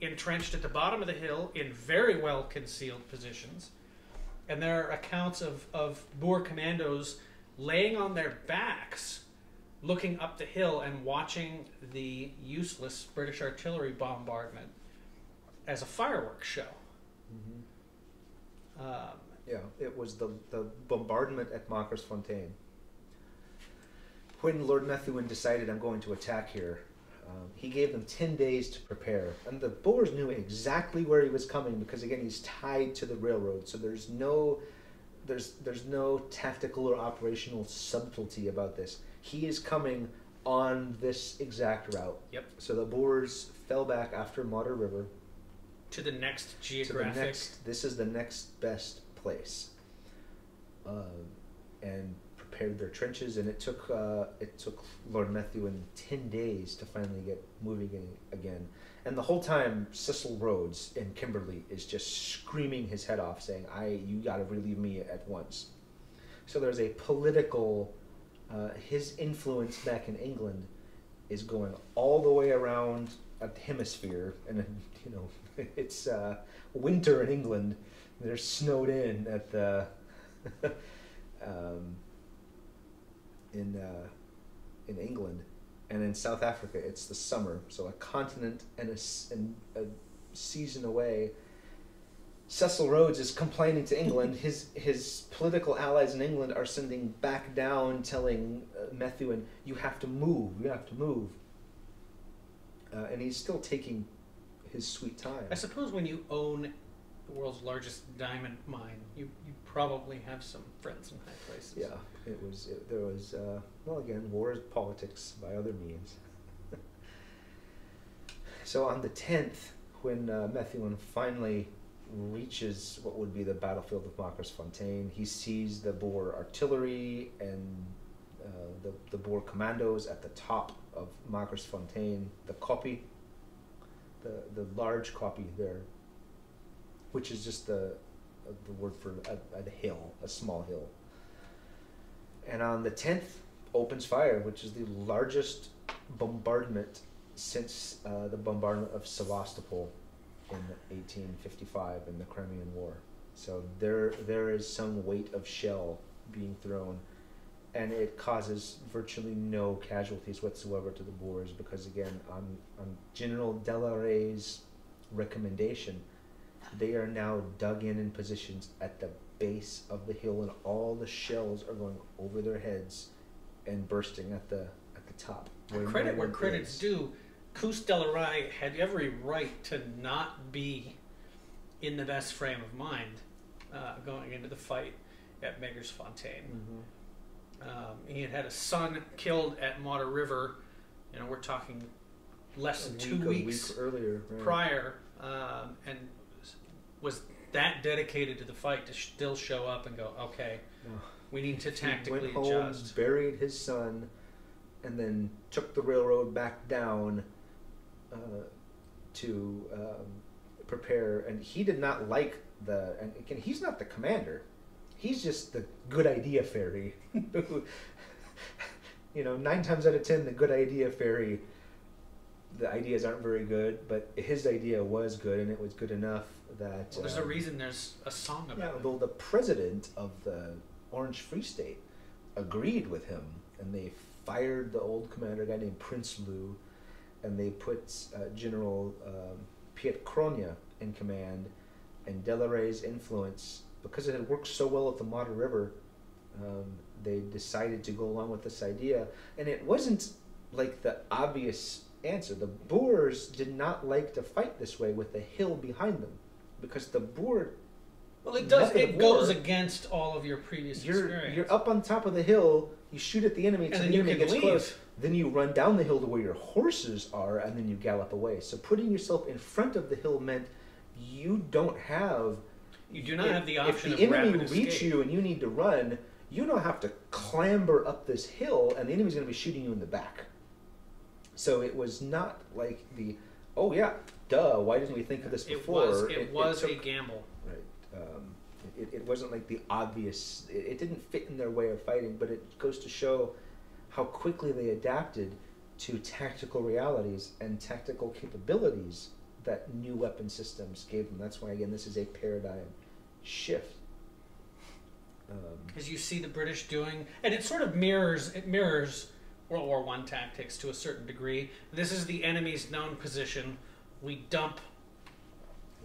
entrenched at the bottom of the hill in very well concealed positions. And there are accounts of, of Boer commandos laying on their backs, looking up the hill and watching the useless British artillery bombardment as a fireworks show. Um, Yeah, it was the, the bombardment at Fontaine. When Lord Methuen decided I'm going to attack here, um, he gave them 10 days to prepare. And the Boers knew exactly where he was coming because, again, he's tied to the railroad. So there's no, there's, there's no tactical or operational subtlety about this. He is coming on this exact route. Yep. So the Boers fell back after Modder River to the next to the next this is the next best place um, and prepared their trenches and it took uh, it took lord methuen 10 days to finally get moving again. And the whole time cecil rhodes in kimberley is just screaming his head off saying i you got to relieve me at once. So there's a political uh, his influence back in england is going all the way around a hemisphere and then, you know <laughs> it's uh, winter in England. They're snowed in at the <laughs> um, in uh, in England, and in South Africa it's the summer. So a continent and a, and a season away. Cecil Rhodes is complaining to England. His his political allies in England are sending back down, telling uh, Methuen, "You have to move. You have to move." Uh, and he's still taking his sweet time. I suppose when you own the world's largest diamond mine, you, you probably have some friends in high places. Yeah, it was. It, there was. Uh, well, again, war is politics by other means. <laughs> so on the tenth, when uh, Methuen finally reaches what would be the battlefield of Fontaine, he sees the Boer artillery and uh, the the Boer commandos at the top of Fontaine, the kopje, the the large kopje there, which is just the the word for a, a hill, a small hill. And on the 10th, opens fire, which is the largest bombardment since uh, the bombardment of Sevastopol in 1855 in the Crimean War. So there, there is some weight of shell being thrown, and it causes virtually no casualties whatsoever to the Boers because, again, on, on General De la Rey's recommendation, they are now dug in in positions at the base of the hill, and all the shells are going over their heads and bursting at the at the top. where Credit where credit's due. Koos de la Rey had every right to not be in the best frame of mind uh, going into the fight at Fontaine. Mhm. Um, he had had a son killed at Modder River. You know, we're talking less than two week- weeks week earlier. right. prior, um, and was that dedicated to the fight to still show up and go, okay, we need to He tactically went home, adjust. buried his son, and then took the railroad back down uh, to um, prepare. And he did not like the. And again, he's not the commander. He's just the good idea fairy. <laughs> you know, nine times out of ten, the good idea fairy. The ideas aren't very good, but his idea was good, and it was good enough that. Well, there's a um, reason there's a song yeah, about it. though the president of the Orange Free State agreed with him, and they fired the old commander, a guy named Prinsloo, and they put uh, General um, Piet Cronjé in command, and De la Rey's influence, because it had worked so well at the Modder River, um, they decided to go along with this idea, and it wasn't like the obvious answer. The Boers did not like to fight this way with the hill behind them, because the Boer Well, it does. It goes war, against all of your previous you're experience. you're up on top of the hill. You shoot at the enemy until then the you enemy gets leave. close. Then you run down the hill to where your horses are, and then you gallop away. So putting yourself in front of the hill meant you don't have. You do not if, have the if the of enemy reach escape. you and you need to run. You don't have to clamber up this hill, and the enemy's going to be shooting you in the back. So it was not like the, oh yeah, duh. Why didn't we think of this It before? was. It, was took- a gamble. Right. Um, it, it wasn't like the obvious. It, it didn't fit in their way of fighting, but it goes to show how quickly they adapted to tactical realities and tactical capabilities that new weapon systems gave them. That's why, again, this is a paradigm shift. Um, as you see the British doing, and it sort of mirrors it mirrors World War One tactics to a certain degree. This is the enemy's known position. We dump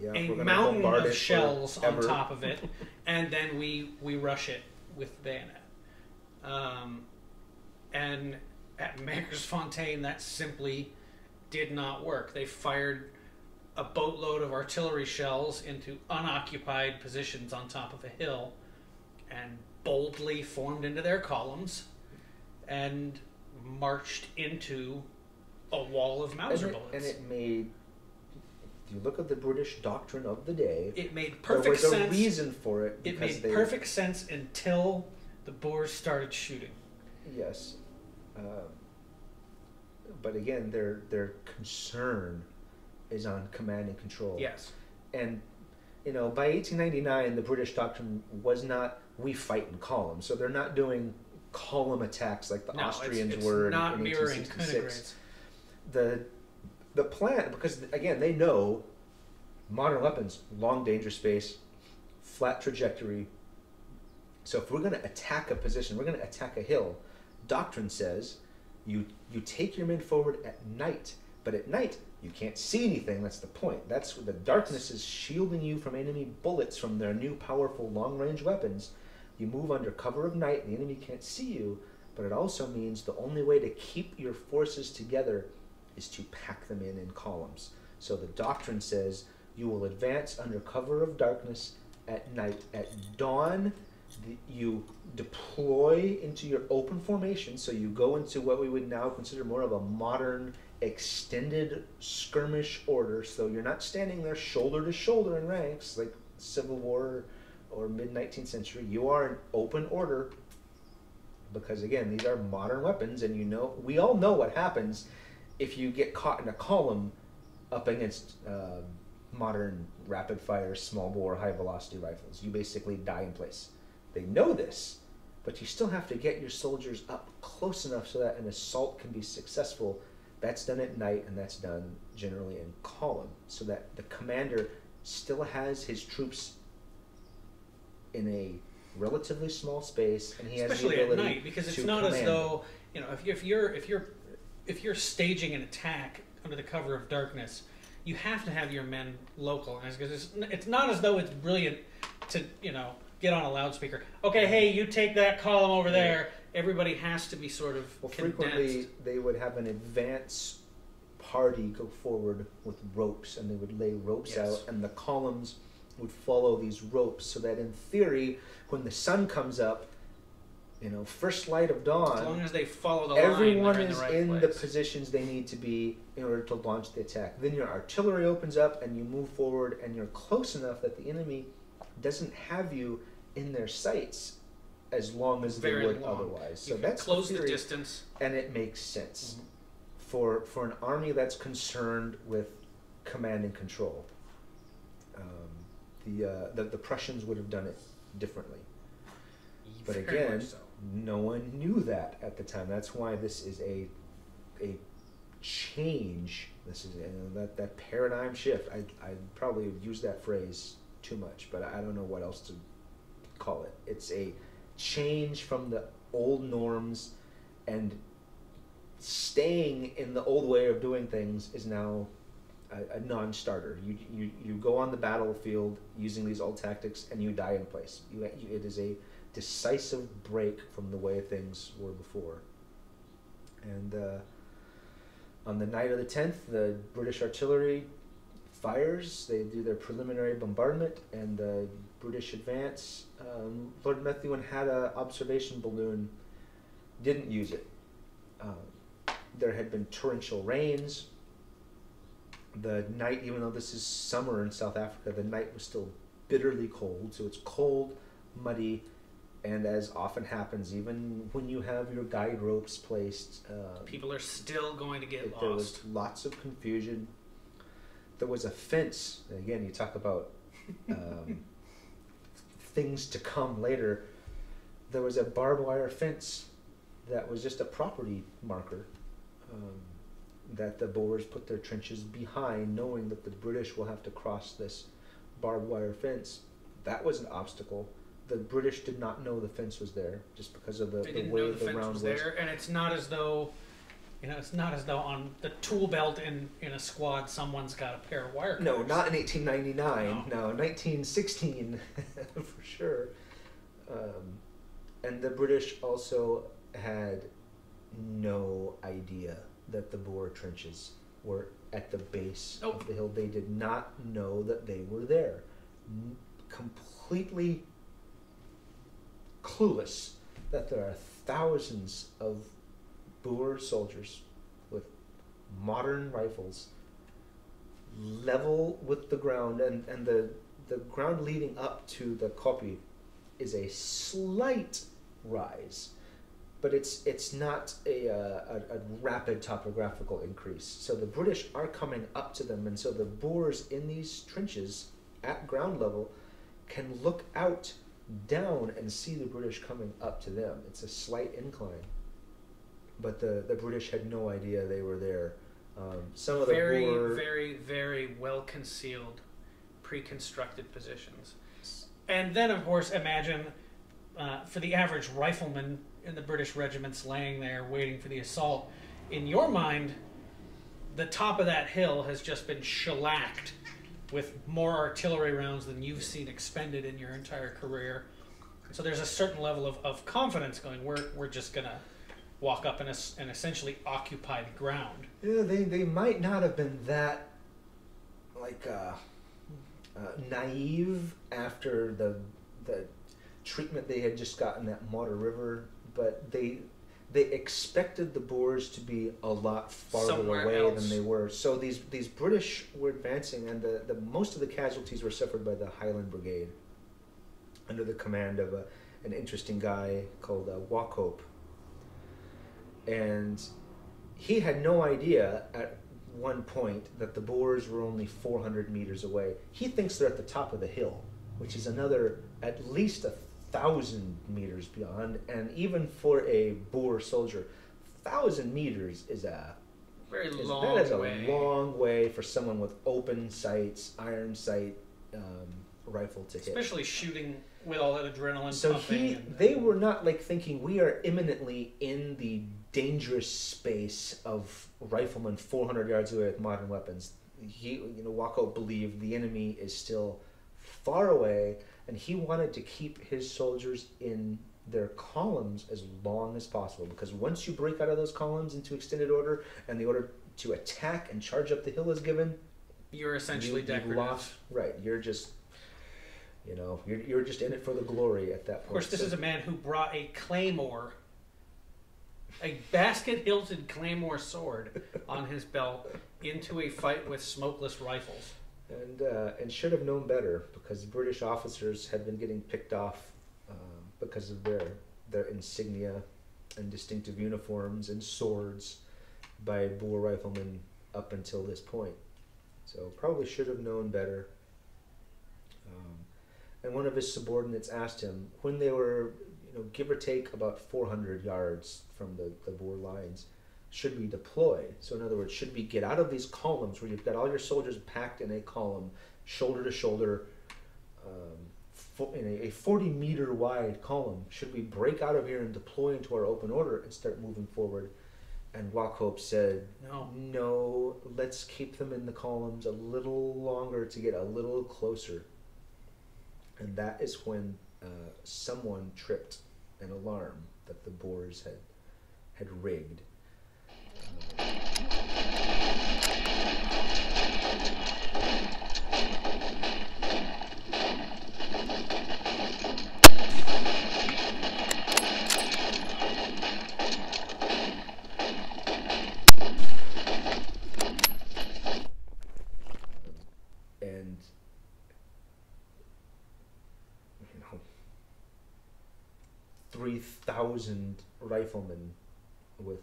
yeah, a mountain of shells on top of it, <laughs> and then we we rush it with bayonet. Um, and at Magersfontein, that simply did not work. They fired a boatload of artillery shells into unoccupied positions on top of a hill, and boldly formed into their columns, and marched into a wall of and it, bullets. and it made. If you look at the British doctrine of the day, It made perfect there perfect was a sense. reason for it. It made they, perfect sense until the Boers started shooting. Yes, um, but again, their their concern is on command and control. Yes. and you know by 1899 the british doctrine was not we fight in column so they're not doing column attacks like the no, austrians it's, were in- not in, mirroring 1866 the the plan because again they know modern weapons long danger space flat trajectory. So if we're going to attack a position we're going to attack a hill doctrine says you you take your men forward at night. But at night you can't see anything that's the point that's the darkness is shielding you from enemy bullets from their new powerful long range weapons you move under cover of night the enemy can't see you but it also means the only way to keep your forces together is to pack them in in columns. So the doctrine says you will advance under cover of darkness at night. At dawn, you deploy into your open formation. So you go into what we would now consider more of a modern extended skirmish order. So you're not standing there shoulder to shoulder in ranks like Civil War or mid 19th century. You are in open order because again these are modern weapons and you know we all know what happens if you get caught in a column up against uh, modern rapid fire small bore high velocity rifles you basically die in place they know this but you still have to get your soldiers up close enough so that an assault can be successful that's done at night and that's done generally in column. So that the commander still has his troops in a relatively small space and he has especially the at ability night because it's to not as though you know if you're, if you're if you're if you're staging an attack under the cover of darkness you have to have your men localized because it's, it's not as though it's brilliant to you know get on a loudspeaker. Okay hey you take that column over there everybody has to be sort of Well, frequently they would have an advance party go forward with ropes, and they would lay ropes Yes. out, and the columns would follow these ropes, so that in theory, when the sun comes up, you know, first light of dawn as long as they follow the everyone line in is the right in place. the positions they need to be in order to launch the attack. Then your artillery opens up, and you move forward, and you're close enough that the enemy doesn't have you in their sights as long as Very they would long. otherwise. So can that's close the, the distance and it makes sense Mhm. for for an army that's concerned with command and control. Um, the, uh, the the Prussians would have done it differently, but Very again, so. no one knew that at the time. That's why this is a a change. This is you know, that that paradigm shift. I I probably use that phrase too much, but I don't know what else to call it. It's a change from the old norms and staying in the old way of doing things is now a, a non-starter. You, you you go on the battlefield using these old tactics and you die in place. You, you it is a decisive break from the way things were before. And uh, on the night of the tenth, the British artillery fires. They do their preliminary bombardment, and the British advance. Um, Lord Methuen had an observation balloon. Didn't use it. Um, there had been torrential rains. The night, even though this is summer in South Africa, the night was still bitterly cold. So it's cold, muddy, and as often happens, even when you have your guide ropes placed, uh, people are still going to get it- there was lost lots of confusion. There was a fence. Again, you talk about <laughs> um, things to come later. There was a barbed wire fence that was just a property marker um, that the Boers put their trenches behind, knowing that the British will have to cross this barbed wire fence. That was an obstacle. The British did not know the fence was there just because of the, They the didn't way know the the fence round was was. there, and it's not as though, you know, it's not as though on the tool belt in in a squad someone's got a pair of wire. cutters. No, not in 1899. No. No, 1916 <laughs> for sure. Um, and the British also had no idea that the Boer trenches were at the base Nope. of the hill. They did not know that they were there. N- completely clueless that there are thousands of Boer soldiers with modern rifles level with the ground and, and the the ground leading up to the kopje is a slight rise but it's it's not a, uh, a, a rapid topographical increase. So the british are coming up to them and so the boers in these trenches at ground level can look out down and see the british coming up to them. It's a slight incline but the, the british had no idea they were there um, some of the very, very, very well concealed, pre-constructed positions. And then, of course, imagine uh, for the average rifleman in the British regiments laying there waiting for the assault. In your mind, the top of that hill has just been shellacked with more artillery rounds than you've seen expended in your entire career. So there's a certain level of, of confidence going. We're we're just gonna walk up and, and essentially occupy the ground. Yeah, they, they might not have been that like uh, uh, naive after the the treatment they had just gotten at Modder River, but they they expected the Boers to be a lot farther Somewhere away else. than they were. So these these British were advancing, and the, the most of the casualties were suffered by the Highland Brigade, under the command of a, an interesting guy called uh, Wauchope. And he had no idea at one point that the Boers were only 400 meters away. He thinks they're at the top of the hill, which is another at least a thousand meters beyond. And even for a Boer soldier, thousand meters is a Very is, long that is a way. long way for someone with open sights, iron sight um, rifle to hit. especially shooting with all that adrenaline So he, and, they were not like thinking we are imminently in the dangerous space of riflemen 400 yards away with modern weapons. He, you know, Wauchope believed the enemy is still far away, and he wanted to keep his soldiers in their columns as long as possible because once you break out of those columns into extended order and the order to attack and charge up the hill is given, you're essentially you. You've lost, right? You're just, you know, you're, you're just in it for the glory at that point. Of course, this So- is a man who brought a claymore, a basket-hilted claymore sword on his belt into a fight with smokeless rifles. and uh, and should have known better because British officers had been getting picked off um, because of their their insignia and distinctive uniforms and swords by Boer riflemen up until this point. So probably should have known better. Um, and one of his subordinates asked him when they were, you know, give or take about 400 yards from the, the Boer lines, should we deploy? So in other words, should we get out of these columns where you've got all your soldiers packed in a column, shoulder to shoulder, um, in a, a 40 meter wide column? Should we break out of here and deploy into our open order and start moving forward? And Wauchope said, No. no, let's keep them in the columns a little longer to get a little closer. And that is when uh, someone tripped an alarm that the Boers had had rigged. Thousand riflemen with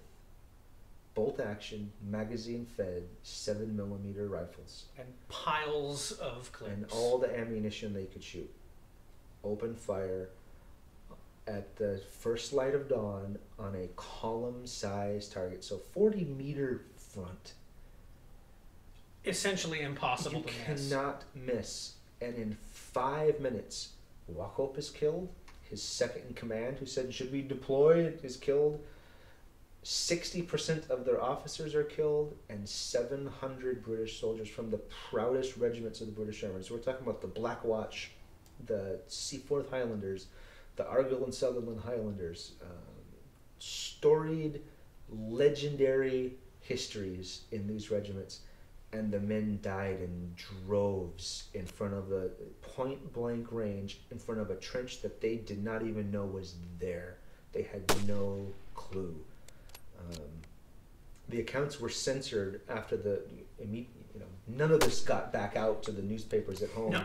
bolt action, magazine fed, seven millimeter rifles, And piles of clips. and all the ammunition they could shoot. Open fire at the first light of dawn on a column-sized target, so 40 meter front. Essentially impossible you to miss. cannot miss. And in five minutes, Wauchope is killed. His second in command, who said should we deploy, is killed. Sixty percent of their officers are killed, and seven hundred British soldiers from the proudest regiments of the British Army. So we're talking about the Black Watch, the Seaforth Highlanders, the Argyll and Sutherland Highlanders. Um, storied, legendary histories in these regiments and the men died in droves in front of a point blank range in front of a trench that they did not even know was there. They had no clue. Um, the accounts were censored after the you know none of this got back out to the newspapers at home. No.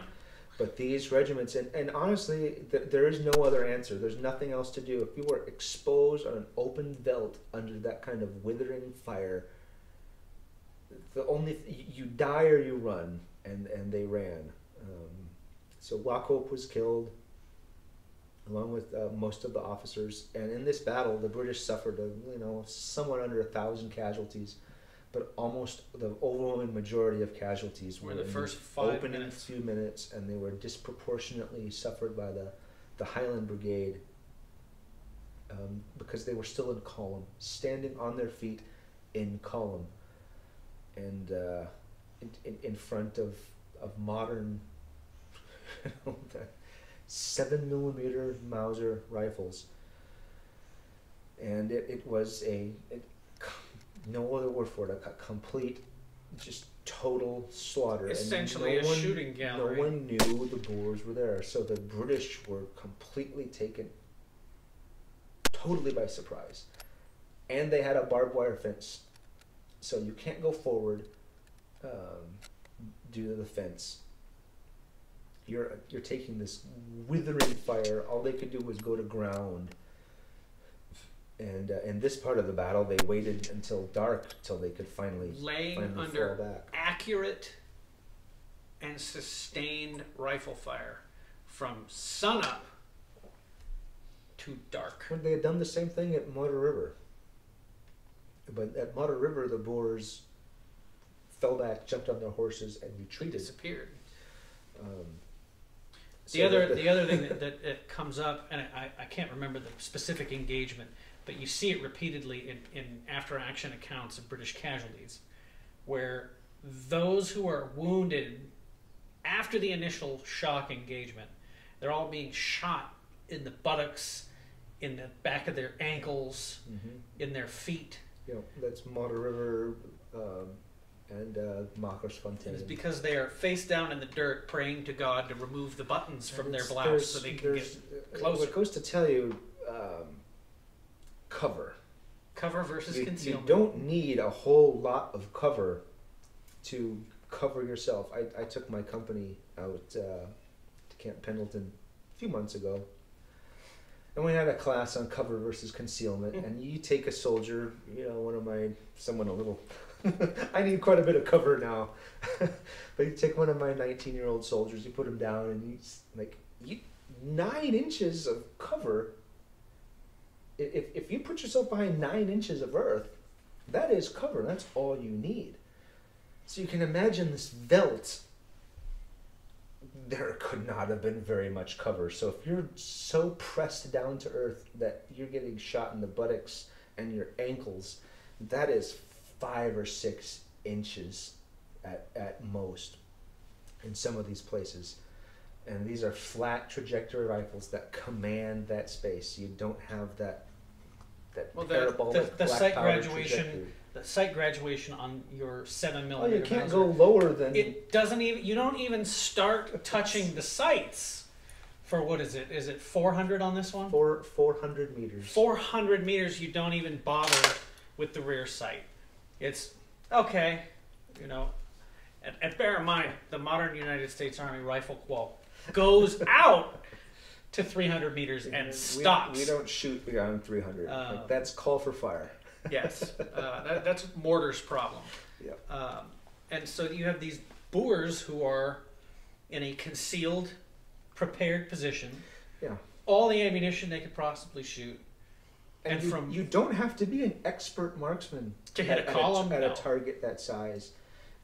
But these regiments, and, and honestly, th- there is no other answer. There's nothing else to do. If you were exposed on an open veldt under that kind of withering fire, the only th- you die or you run, and and they ran. Um, so Wauchope was killed, along with uh, most of the officers. And in this battle, the British suffered a you know somewhat under a thousand casualties, but almost the overwhelming majority of casualties Were were the in first five opening minutes. few minutes, and they were disproportionately suffered by the the Highland Brigade. Um, because they were still in column, standing on their feet in column and uh, in, in, front of, of modern you know, the seven millimeter Mauser rifles. And it, it was a, it, <laughs> no other word for it, a, co- complete, just total slaughter. Essentially no a one- shooting gallery. No one knew the Boers were there, so the British were completely taken totally by surprise. And they had a barbed wire fence so you can't go forward um, due to the fence. You're you're taking this withering fire. All they could do was go to ground. And uh, in this part of the battle, they waited until dark till they could finally Laying finally under fall back. accurate and sustained rifle fire from sunup to dark. They had done the same thing at Modder River. But at Modder River, the Boers fell back, jumped on their horses, and retreated. Disappeared. Um, The other, the- the other thing that, that, comes up, and I, I can't remember the specific engagement, but you see it repeatedly in, in after action accounts of British casualties, where those who are wounded after the initial shock engagement, they're all being shot in the buttocks, in the back of their ankles, Mhm. in their feet. You know, that's Modder River um, and uh, Fontaine. It's because they are face down in the dirt praying to God to remove the buttons from their blouse so they can get uh, closer. What goes to tell you, um, cover. cover versus You, you don't need a whole lot of cover to cover yourself. I, I took my company out uh, to Camp Pendleton a few months ago. And we had a class on cover versus concealment. Mhm. And you take a soldier, you know, one of my, someone a little, <laughs> I need quite a bit of cover now. <laughs> but you take one of my 19 year old soldiers, you put him down, and he's like, you, nine inches of cover. If, if you put yourself behind nine inches of earth, that is cover. That's all you need. So you can imagine this veldt. There could not have been very much cover. So if you're so pressed down to earth that you're getting shot in the buttocks and your ankles, that is five or six inches at, at most in some of these places. And these are flat trajectory rifles that command that space. You don't have that that Well, the- parabolic the- the site powder graduation trajectory. The sight graduation on your seven millimeter. you can't go lower than It doesn't even. You don't even start touching the sights. For what is it? Is it four hundred on this one? four four hundred meters. Four hundred meters. You don't even bother with the rear sight. It's okay. You know, and, and bear in mind the modern United States Army rifle qual goes <laughs> out to three hundred meters and We- stops. We, don't shoot beyond three hundred. Uh, like that's call for fire. Yes, uh, that, that's mortar's problem. Yeah. Um, and so you have these Boers who are in a concealed, prepared position. Yeah. all the ammunition they could possibly shoot. And, And you, from- you don't have to be an expert marksman To hit at, a column, at, a, no. target that size.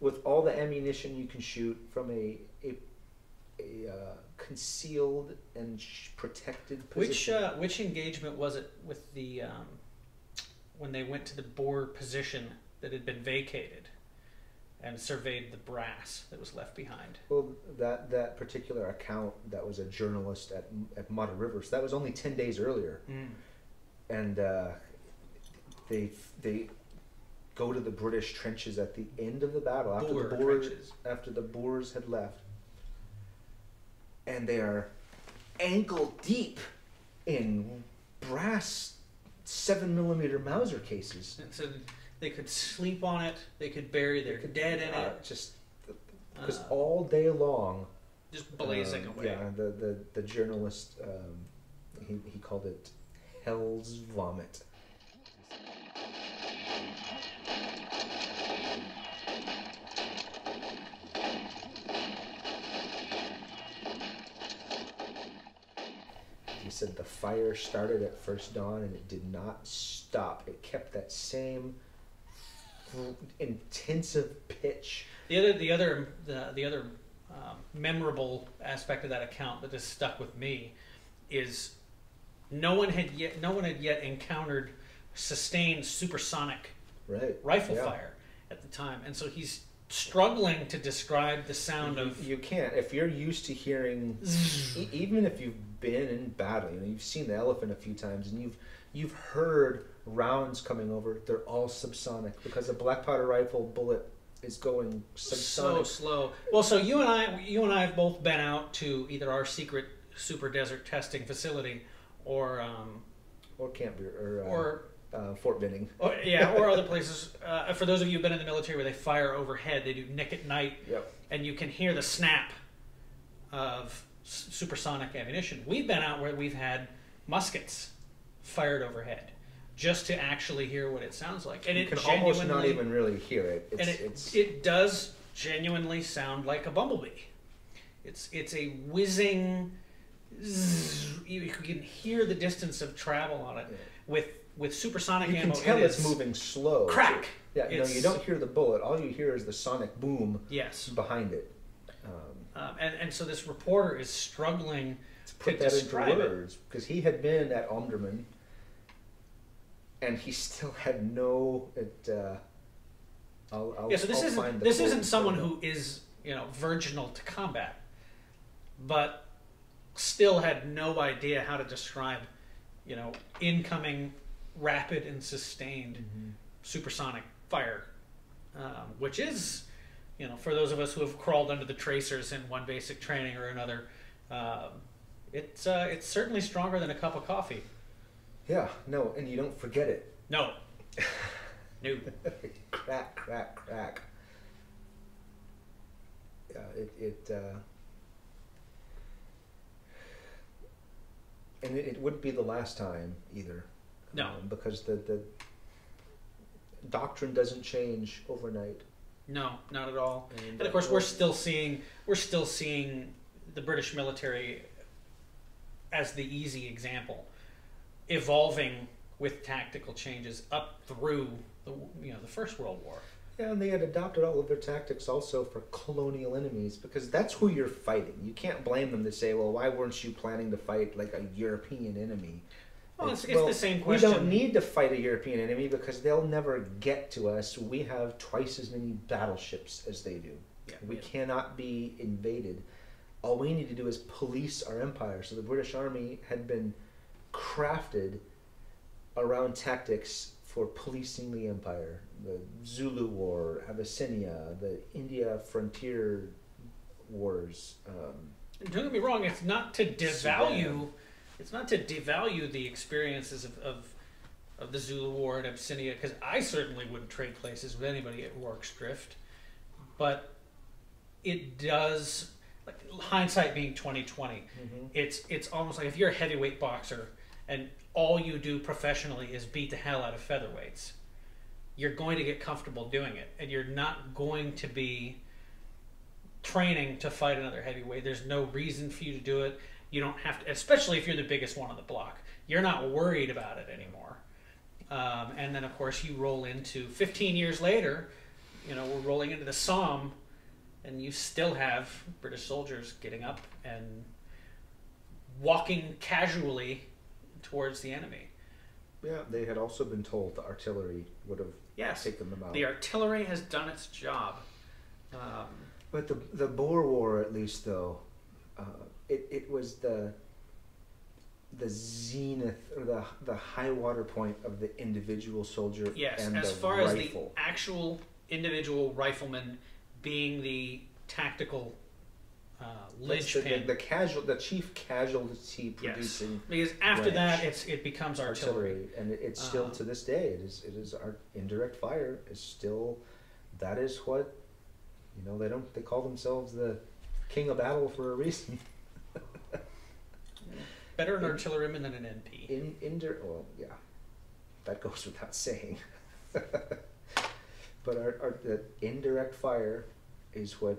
With all the ammunition you can shoot from a a, a uh, concealed and sh- protected Which position. uh, which engagement was it with the um, when they went to the Boer position that had been vacated and surveyed the brass that was left behind? well, that that particular account that was a journalist at at Modder Rivers. That was only ten days earlier. and uh, they they go to the British trenches at the end of the battle after Boer the Boers trenches. after the Boers had left, and they are ankle deep in brass seven millimeter Mauser cases. And so they could sleep on it. They could bury their dead in Uh, it, just because uh, all day long, just blazing um, away. Yeah, the the the journalist um, he he called it hell's vomit. He said the fire started at first dawn and it did not stop. It kept that same intensive pitch. The other, the other, the, the other um, memorable aspect of that account that just stuck with me is no one had yet, no one had yet encountered sustained supersonic Right. rifle Yeah. fire at the time, and so he's struggling to describe the sound of you can't. If you're used to hearing e- even if you've been in battle you know you've seen the elephant a few times and you've you've heard rounds coming over they're all subsonic because a black powder rifle bullet is going so subsonic slow. Well, so you and I, you and I have both been out to either our secret super desert testing facility, or um, or camp or uh, or uh, fort benning Or, yeah, or other <laughs> places. Uh, for those of you who've been in the military where they fire overhead, they do nick at night, yep and you can hear the snap of s- supersonic ammunition. We've been out where we've had muskets fired overhead just to actually hear what it sounds like, and you it can almost not even really hear it it's and it, it's it does genuinely sound like a bumblebee. It's it's a whizzing. zzz, you can hear the distance of travel on it Yeah. with with supersonic you can ammo. tell it it's moving slow Crack. yeah no It's- you don't hear the bullet all you hear is the sonic boom Yes. behind it um, Um, and, and so this reporter is struggling to put to that into words because he had been at Omdurman and he still had no it uh I'll, I'll, Yeah, so this I'll isn't find the this isn't someone who is you know virginal to combat, but still had no idea how to describe you know incoming rapid and sustained. Mhm. supersonic fire, um, which is you know for those of us who have crawled under the tracers in one basic training or another, um, it's uh, it's certainly stronger than a cup of coffee. yeah no and you don't forget it No, <laughs> no. crack crack crack yeah it, it uh and it, it wouldn't be the last time either No. um, because the the doctrine doesn't change overnight No, not at all. and, And of uh, course, we're still seeing we're still seeing the British military as the easy example, evolving with tactical changes up through the you know the First World War. Yeah, and they had adopted all of their tactics also for colonial enemies because that's who you're fighting. You can't blame them to say, "Well, why weren't you planning to fight like a European enemy?" Well, it's, it's well, the same We don't need to fight a European enemy because they'll never get to us. We have twice as many battleships as they do. Yeah, We yeah. cannot be invaded. All we need to do is police our empire. So the British Army had been crafted around tactics for policing the empire. The Zulu War, Abyssinia, the India frontier wars. Um, Don't get me wrong; it's not to devalue. Sudan. It's not to devalue the experiences of of, of the Zulu War and Abyssinia, because I certainly wouldn't trade places with anybody at Rorke's Drift. But it does, like hindsight being twenty twenty. Mm-hmm. It's it's almost like if you're a heavyweight boxer and all you do professionally is beat the hell out of featherweights, you're going to get comfortable doing it, and you're not going to be training to fight another heavyweight. There's no reason for you to do it, You don't have to, especially if you're the biggest one on the block. You're not worried about it anymore. Um, and then, of course, you roll into 15 years later. You know, we're rolling into the Somme, and you still have British soldiers getting up and walking casually towards the enemy. Yeah, they had also been told the artillery would have Yes, taken them out. the artillery has done its job. Um, But the the Boer War, at least though, uh, it it was the the zenith or the the high water point of the individual soldier yes, and as the far as the actual individual rifleman being the tactical uh, That's the, the, the casual, the chief casualty producing. Yes. because after that, it's it becomes artillery. artillery, and it, it's still Um, to this day. It is it is our indirect fire is still that is what you know they don't they call themselves the king of battle for a reason. <laughs> Better an artilleryman than an MP. In well yeah, that goes without saying. <laughs> but our, our the indirect fire is what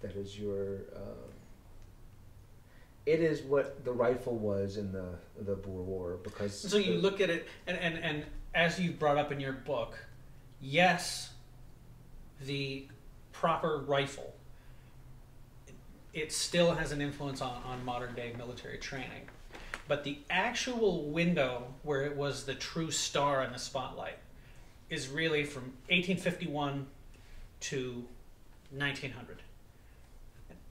that is your. Uh, it is what the rifle was in the the Boer War because. So you the- look at it, and, and, and as you brought up in your book, yes, the proper rifle, it still has an influence on, on modern day military training. But the actual window where it was the true star in the spotlight is really from 1851 to 1900.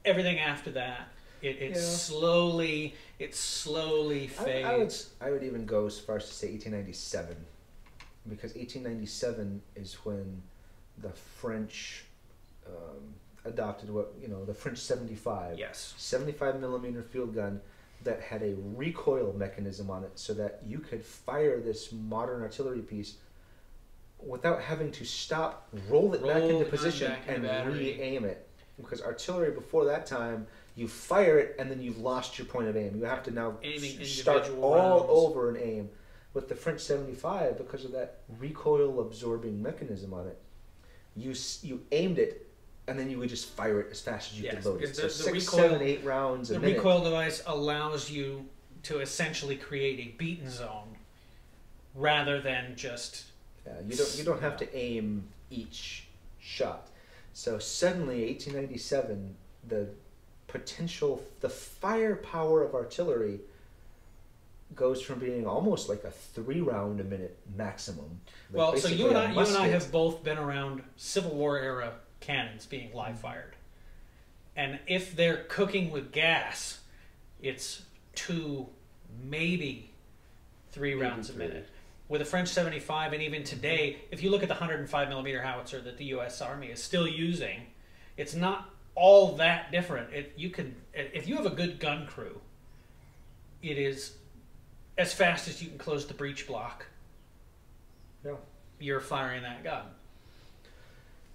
Everything after that, it, it Yeah. slowly, it slowly I, fades. I would I would even go as far as to say 1897, because 1897 is when the French um, adopted what you know the French 75, Yes. 75 millimeter field gun that had a recoil mechanism on it, so that you could fire this modern artillery piece without having to stop, roll it back into position, back in and re-aim it. Because artillery before that time, you fire it and then you've lost your point of aim. You have to now start all rounds. over and aim. With the French 75, because of that recoil absorbing mechanism on it, you you aimed it and then you would just fire it as fast as you Yes, could load it. So the- the six, recoil- seven, eight rounds a The minute. recoil device allows you to essentially create a beaten zone rather than just Yeah, you don't you don't have to aim each shot. So suddenly, 1897, the potential, the firepower of artillery goes from being almost like a three round a minute maximum. like well. So you and I, you and I have both been around Civil War era cannons being live fired, and if they're cooking with gas, it's two, maybe three Maybe rounds a minute. With a French 75, and even today, if you look at the 105 millimeter howitzer that the U.S. Army is still using, it's not all that different. It you can if you have a good gun crew, it is as fast as you can close the breech block. Yeah. You're firing that gun.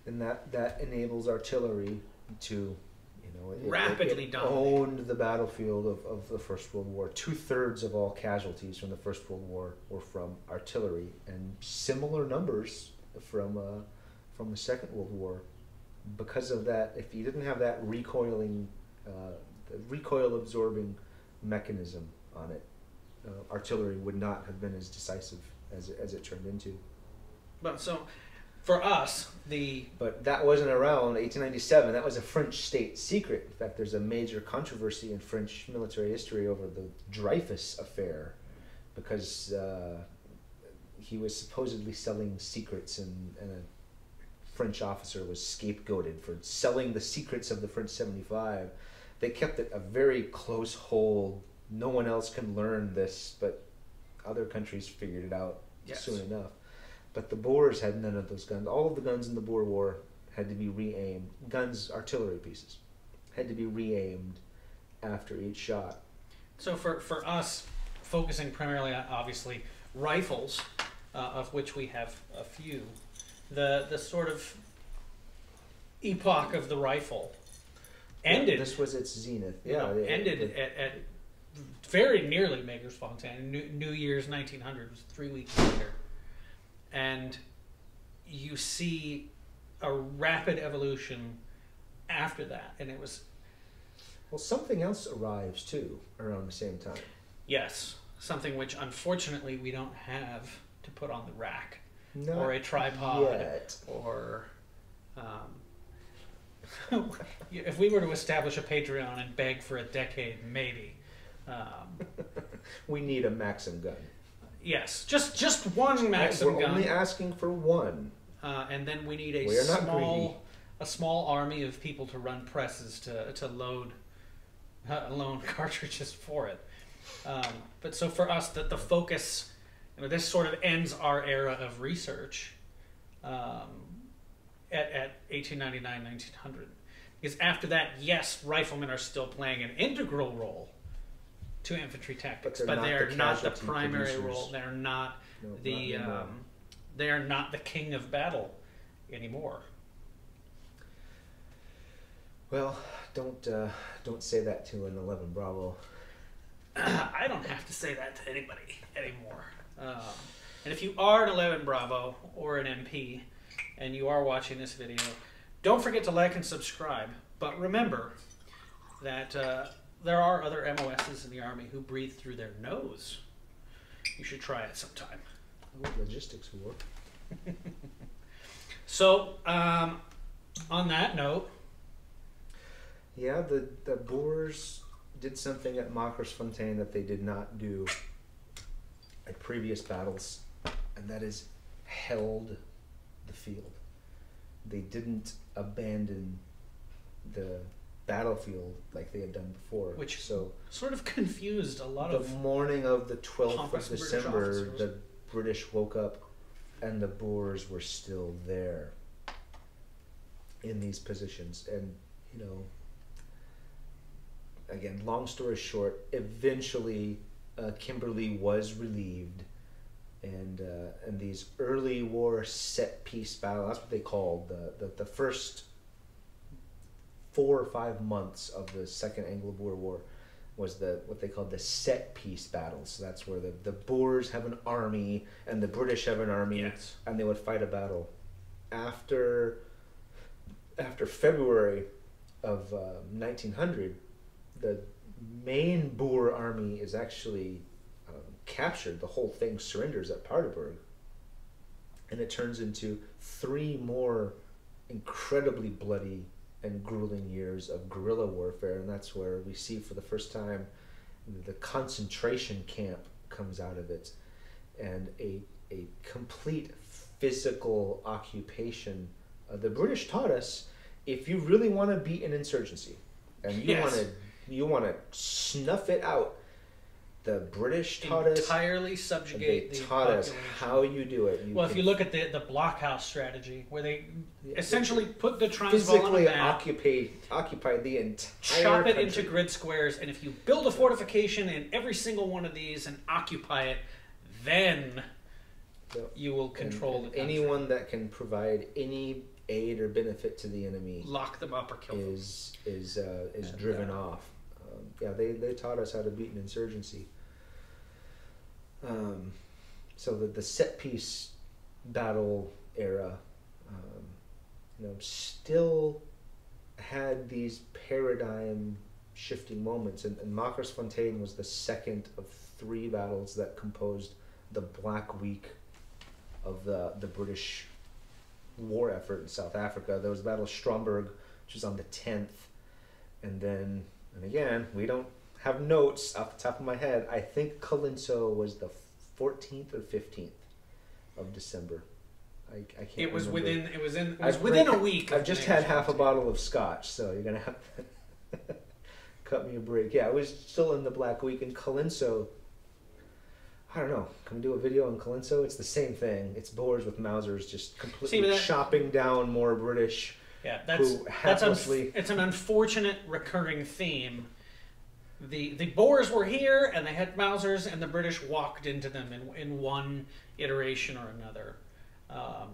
And that that enables artillery to you know it, it- Rapidly it, dominate. owned the battlefield of, of the first world war. Two-thirds of all casualties from the first world war were from artillery and similar numbers from uh, from the second world war. Because of that if you didn't have that recoiling uh, the recoil absorbing mechanism on it uh, artillery would not have been as decisive as, it- as it turned into. But so, for us, the But that wasn't around 1897. That was a French state secret. In fact, there's a major controversy in French military history over the Dreyfus affair because uh, he was supposedly selling secrets, and, and a French officer was scapegoated for selling the secrets of the French 75. They kept it a very close hold. No one else can learn this, but other countries figured it out Yes. soon enough. But the Boers had none of those guns. All of the guns in the Boer War had to be re-aimed. Guns, artillery pieces, had to be re-aimed after each shot. so for for us, focusing primarily on obviously rifles, uh, of which we have a few, the the sort of epoch of the rifle ended. This was its zenith. you Yeah, know, it- ended it- at, at very nearly Magersfontein. New, New Year's 1900 was three weeks later, and you see a rapid evolution after that, and it was Well, something else arrives too around the same time. Yes, something which unfortunately we don't have to put on the rack Not or a tripod yet. or. Um, <laughs> if we were to establish a Patreon and beg for a decade, maybe. Um, <laughs> We need a Maxim gun. Yes, just just one Maxim We're gun, only asking for one. uh, and then we need a We are not greedy. small a small army of people to run presses to to load uh, loan <laughs> cartridges for it. Um, but so for us, that the focus, you know, this sort of ends our era of research um, at, at 1899, 1900. Because after that, yes, riflemen are still playing an integral role to infantry tactics, they're but, not they are the not the primary producers. role. They're not No, the anymore. um, they are not the king of battle anymore. Well, don't uh, don't say that to an 11 Bravo. <clears throat> I don't have to say that to anybody anymore. Um, and if you are an 11 Bravo or an MP and you are watching this video, don't forget to like and subscribe. But remember that uh, there are other MOSs in the Army who breathe through their nose. You should try it sometime. What logistics war? So, um, on that note, Yeah, the the Boers did something at Fontaine that they did not do at previous battles, and that is held the field. They didn't abandon the battlefield like they had done before. Which so sort of confused a lot the of The morning of the twelfth of pompous British December, the British woke up, and the Boers were still there in these positions, and you know. Again, long story short, eventually uh, Kimberley was relieved, and uh, and these early war set piece battle that's what they called the, the the first four or five months of the Second Anglo-Boer War was the what they called the set piece battles. So that's where the, the Boers have an army and the British have an army, Yes. and they would fight a battle. After after February of uh, 1900, the main Boer army is actually um, captured. The whole thing surrenders at Paardeberg, and it turns into three more incredibly bloody and grueling years of guerrilla warfare, and that's where we see for the first time the concentration camp comes out of it, and a a complete physical occupation. Uh, the British taught us if you really want to beat an insurgency, and you Yes. want to you want to snuff it out, the British taught us. entirely They subjugate the taught us how you do it. Well, if you look at the the blockhouse strategy, where they essentially put the Transvaal physically occupy occupy the entire chop it country. into grid squares, and if you build a fortification in every single one of these and occupy it, then Yep. you will control and the country. anyone that can provide any aid or benefit to the enemy lock them up or kill them. is is uh, is And, driven uh, off. Um, yeah, they they taught us how to beat an insurgency. Um, so the the set piece battle era, um, you know, still had these paradigm shifting moments, and, and Fontaine was the second of three battles that composed the Black Week of the the British war effort in South Africa. There was the Battle of Stormberg, which was on the tenth, and then and again we don't have notes off the top of my head. I think Colenso was the fourteenth or fifteenth of December. I, I can't. It was remember. within. It was in. It was I've within a week. I've just had half a 17th. bottle of scotch, so you're gonna have to <laughs> cut me a break. Yeah, I was still in the Black Week in Colenso. I don't know. Can we do a video on Colenso? It's the same thing. It's Boers with Mausers just completely but that- chopping down more British. Yeah, that's who that's un- it's an unfortunate recurring theme. The the Boers were here and they had Mausers and the British walked into them in in one iteration or another. Um,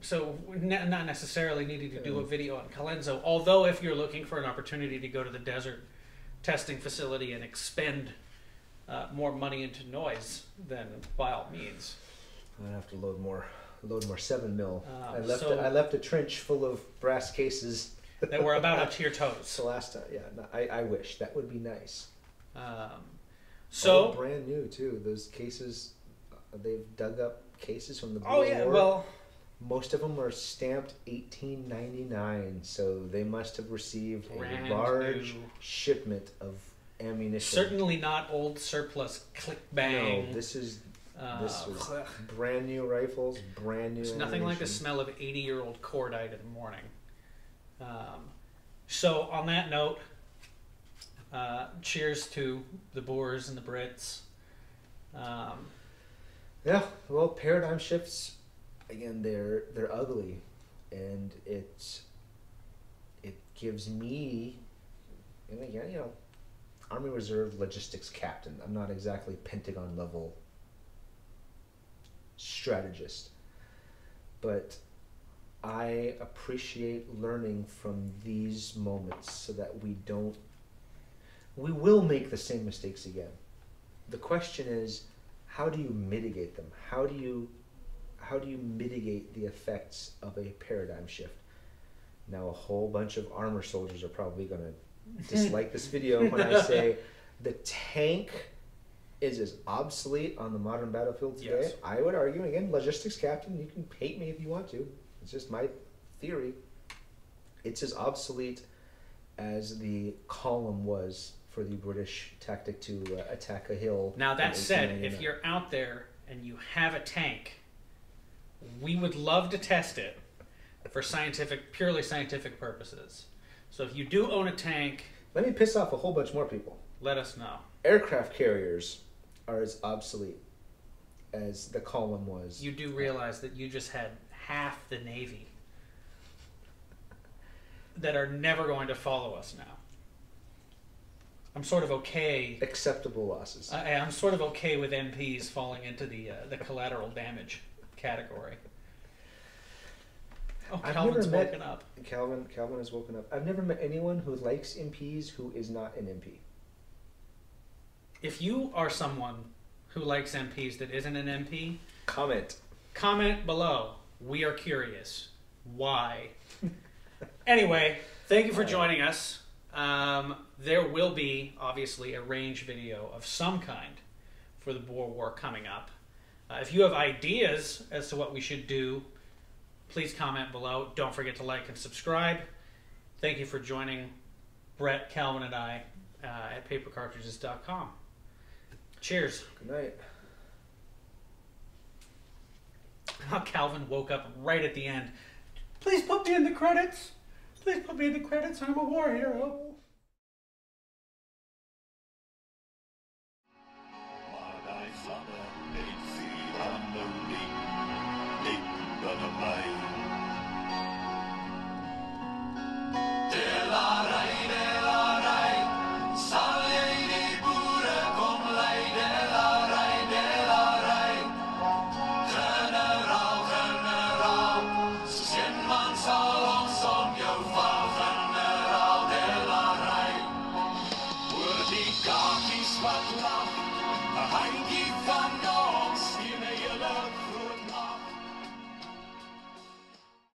so ne- not necessarily needing to do a video on Colenso, although if you're looking for an opportunity to go to the desert testing facility and expend uh, more money into noise, then by all means. I'm gonna have to load more, load more seven mil. Uh, I left. so- a, I left a trench full of brass cases. That were about up to your toes. <laughs> the last time. Yeah, no, I, I wish that would be nice. Um, All so, brand new too. Those cases, uh, they've dug up cases from the Boer oh yeah, War. well, Most of them are stamped 1899, so they must have received a large new. shipment of ammunition. certainly not old surplus click bang. No, this is uh, this was brand new rifles, brand new. There's nothing like the smell of 80 year old cordite in the morning. Um, so, on that note, uh, cheers to the Boers and the Brits. Um, Yeah, well, paradigm shifts again. They're they're ugly, and it it gives me, and again, you know, Army Reserve logistics captain. I'm not exactly Pentagon level strategist, but I appreciate learning from these moments so that we don't. We will make the same mistakes again. The question is how do you mitigate them? How do you how do you mitigate the effects of a paradigm shift? Now a whole bunch of armor soldiers are probably going <laughs> to dislike this video when I say the tank is as obsolete on the modern battlefield today. Yes. I would argue again, logistics captain, you can hate me if you want to. It's just my theory. It's as obsolete as the column was for the British tactic to uh, attack a hill. now, that said, if you're out there and you have a tank, we would love to test it for scientific, purely scientific purposes. So, if you do own a tank, Let me piss off a whole bunch more people. let us know. Aircraft carriers are as obsolete as the column was. You do realize that you just had half the Navy that are never going to follow us now. I'm sort of okay. Acceptable losses. I, I'm sort of okay with MPs falling into the uh, the collateral damage category. Oh, I've Calvin's met- woken up. Calvin Calvin has woken up. I've never met anyone who likes MPs who is not an MP. If you are someone who likes MPs that isn't an MP, Comment. comment below. We are curious. Why? <laughs> anyway, thank you for joining us. Um, there will be, obviously, a range video of some kind for the Boer War coming up. Uh, if you have ideas as to what we should do, please comment below. Don't forget to like and subscribe. Thank you for joining Brett, Calvin, and I uh, at papercartridges.com. Cheers. Good night. How Calvin woke up right at the end. Please put me in the credits. Please put me in the credits. I'm a war hero.